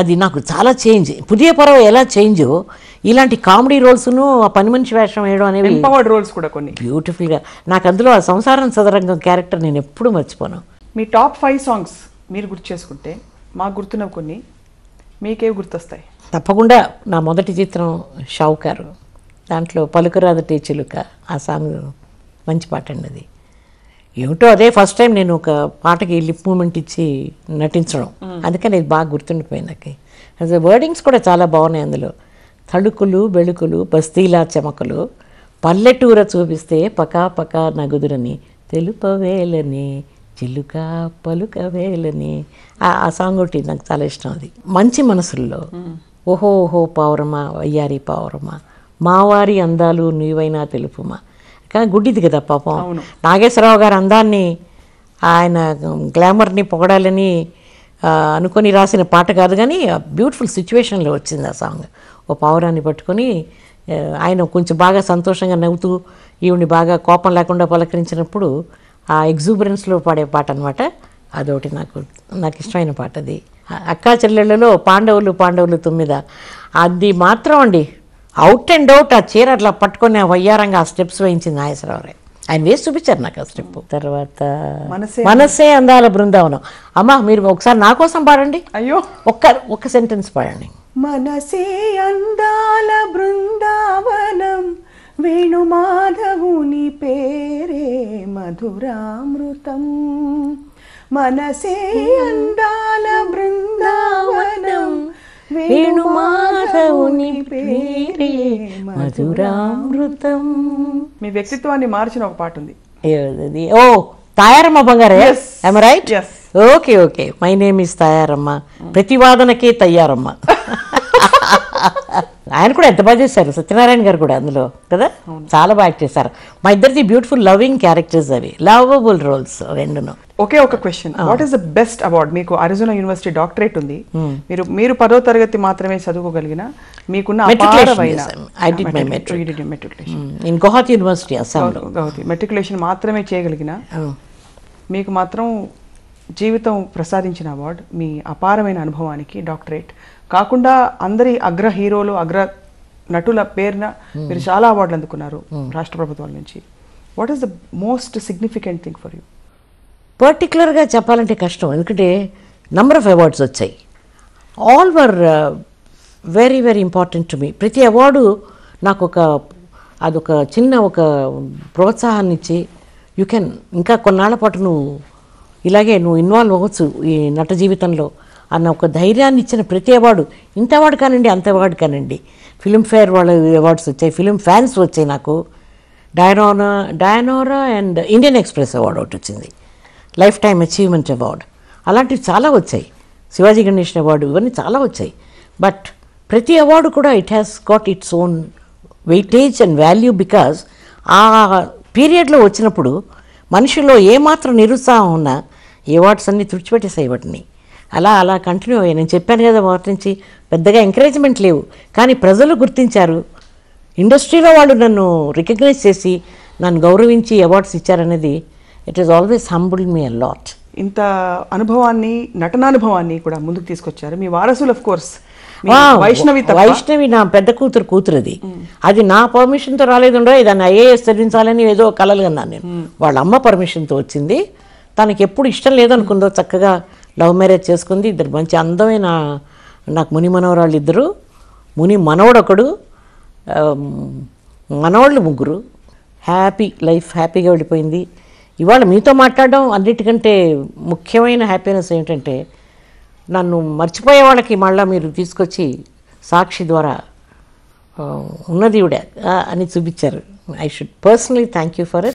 అది నాకు చాలా చేంజ్. పుదియ పర్వ ఎలా చేంజ్ ఇలాంటి కామెడీ రోల్స్ను ఆ పని మనిషి వేషం వేయడం అనేవి ఎంపవర్డ్ రోల్స్ కూడా కొన్ని. బ్యూటిఫుల్గా నాకు అందులో ఆ సంసారం చదరంగం క్యారెక్టర్ నేను ఎప్పుడూ మర్చిపోను. మీ టాప్ ఫైవ్ సాంగ్స్ మీరు గుర్తు చేసుకుంటే మాకు గుర్తున్నవి కొన్ని మీకేవి గుర్తొస్తాయి. తప్పకుండా నా మొదటి చిత్రం షావుకారు. దాంట్లో పలుకురాదటి చిలుక ఆ సాంగ్ మంచి పాట అండి అది. ఏమిటో అదే ఫస్ట్ టైం నేను ఒక పాటకి లిప్ మూమెంట్ ఇచ్చి నటించడం. అందుకని ఇది బాగా గుర్తుండిపోయింది నాకు. అసలు వర్డింగ్స్ కూడా చాలా బాగున్నాయి అందులో. తళుకులు బెళుకులు బస్తీలా చెమకలు పల్లెటూర చూపిస్తే పకా పకా నగుదురని తెలుపవేలని చిలుక పలుకవేలని ఆ- ఆ సాంగ్ ఒకటి నాకు చాలా ఇష్టం అది. మంచి మనసుల్లో ఓహో ఓహో పావురమా వయ్యారి పావురమా మావారి అందాలు నీవైనా తెలుపుమా? కానీ గుడ్డిది కదా పాపం. నాగేశ్వరరావు గారి అందాన్ని ఆయన గ్లామర్ని పొగడాలని అనుకొని రాసిన పాట కాదు కానీ బ్యూటిఫుల్ సిచ్యువేషన్లో వచ్చింది ఆ సాంగ్. ఓ పావురాన్ని పట్టుకొని ఆయన కొంచెం బాగా సంతోషంగా నవ్వుతూ ఈవిని బాగా కోపం లేకుండా పలకరించినప్పుడు ఆ ఎగ్జూబరెన్స్లో పాడే పాట అనమాట అదొకటి నాకు నాకు ఇష్టమైన పాట అది అక్కా చెల్లెళ్ళలో పాండవులు పాండవులు తొమ్మిద. అది మాత్రం అండి అవుట్ అండ్ అవుట్ ఆ చీర అట్లా పట్టుకొని ఆ వయ్యారంగా ఆ స్టెప్స్ వేయించింది నాగేశ్వరరావు ఆయన వేసి చూపించారు నాకు ఆ స్టెప్ తర్వాత మనసే మనసే అందాల బృందావనం. అమ్మా మీరు ఒకసారి నా కోసం పాడండి. అయ్యో. ఒక్క ఒక్క సెంటెన్స్ పాడండి. మనసే అందాల బృందావనం వేణుమాధవుని పేరే మధురామృతం. మనసే అందాల బృందావనం వేణుమాధవుని పేరే మధురామృతం. మీ వ్యక్తిత్వాన్ని మార్చిన ఒక పాట ఉంది. ఏది? ఓ తాయారమ్మ బంగారే Yes. Right Yes. Okay okay my name is Tayaramma. ప్రతివాదనకే Tayaramma. *laughs* ఆయన కూడా ఎంత బాగా చేశారు సత్యనారాయణ గారు కూడా అందులో కదా? చాలా బాగా చేశారు. మా ఇద్దరిది బ్యూటిఫుల్ లవింగ్ క్యారెక్టర్స్ అవి. లవబుల్ రోల్స్ రెండును ఒకే ఒక question what is the best award మీకు అరిజోనా యూనివర్సిటీ డాక్టరేట్ ఉంది. మీరు మీరు పదో తరగతి మాత్రమే చదువుకోగలిగిన మీకున్న. మెట్రికులేషన్ ఇన్ గువాహతి యూనివర్సిటీ అస్సాంలో గౌతి మెట్రికులేషన్ మాత్రమే చేయగలిగిన మీకు మాత్రం జీవితం ప్రసాదించిన అవార్డ్ మీ అపారమైన అనుభవానికి డాక్టరేట్ కాకుండా అందరి అగ్ర హీరోలు అగ్ర నటుల పేరున మీరు చాలా అవార్డులు అందుకున్నారు రాష్ట్ర ప్రభుత్వాల నుంచి. What is the most significant thing for you పర్టికులర్గా చెప్పాలంటే కష్టం. ఎందుకంటే నంబర్ ఆఫ్ అవార్డ్స్ వచ్చాయి. All were very very important to me ప్రతి అవార్డు నాకు ఒక అదొక చిన్న ఒక ప్రోత్సాహాన్ని ఇచ్చి యూ కెన్ ఇంకా కొన్నాళ్ళ పాటు నువ్వు ఇలాగే నువ్వు ఇన్వాల్వ్ అవ్వచ్చు ఈ నట జీవితంలో. అన్న ఒక ధైర్యాన్ని ఇచ్చిన ప్రతి అవార్డు. ఇంత అవార్డు కానండి అంత అవార్డు కానండి ఫిలింఫేర్ వాళ్ళ అవార్డ్స్ వచ్చాయి ఫిలిం ఫ్యాన్స్ వచ్చాయి నాకు. డయనోరా డయనోరా అండ్ ఇండియన్ ఎక్స్ప్రెస్ అవార్డు ఒకటి వచ్చింది. Life time achievement award. అలాంటివి చాలా వచ్చాయి. శివాజీ గణేషన్ అవార్డు ఇవన్నీ చాలా వచ్చాయి. బట్ ప్రతి అవార్డు కూడా it has got its own weightage and value because ఆ పీరియడ్లో వచ్చినప్పుడు మనిషిలో ఏమాత్రం నిరుత్సాహం ఉన్నా ఈ అవార్డ్స్ అన్నీ తుడిచిపెట్టేసాయి వాటిని. అలా అలా కంటిన్యూ అయ్యాయి. నేను చెప్పాను కదా వాటి నుంచి పెద్దగా ఎంకరేజ్మెంట్ లేవు. కానీ ప్రజలు గుర్తించారు. ఇండస్ట్రీలో వాళ్ళు నన్ను రికగ్నైజ్ చేసి నన్ను గౌరవించి awards ఇచ్చారనేది it is always humble me a lot ఇంత అనుభవాన్ని నటనానుభవాన్ని కూడా ముందుకు తీసుకొచ్చారు. మీ వారసులు ఆఫ్ కోర్స్ వైష్ణవి వైష్ణవి నా పెద్ద కూతురు కూతురు అది అది నా పర్మిషన్తో రాలేదుండో దాన్ని ఐఏఎస్ చదివించాలని ఏదో కలలు కన్నాను నేను వాళ్ళ అమ్మ పర్మిషన్తో వచ్చింది. తనకి ఎప్పుడు ఇష్టం లేదనుకుందో చక్కగా లవ్ మ్యారేజ్ చేసుకుంది ఇద్దరు మంచి అందమైన నాకు ముని మనవరాళ్ళు ఇద్దరు. ముని మనవడొకడు ఆ, మనవాళ్ళు ముగ్గురు. హ్యాపీ లైఫ్ హ్యాపీగా వెళ్ళిపోయింది. ఇవాళ మీతో మాట్లాడడం అన్నిటికంటే ముఖ్యమైన హ్యాపీనెస్ ఏంటంటే నన్ను మర్చిపోయే వాళ్ళకి మళ్ళీ మీరు తీసుకొచ్చి సాక్షి ద్వారా ఉన్నది ఇవిడ అని చూపించారు. I should personally thank you for it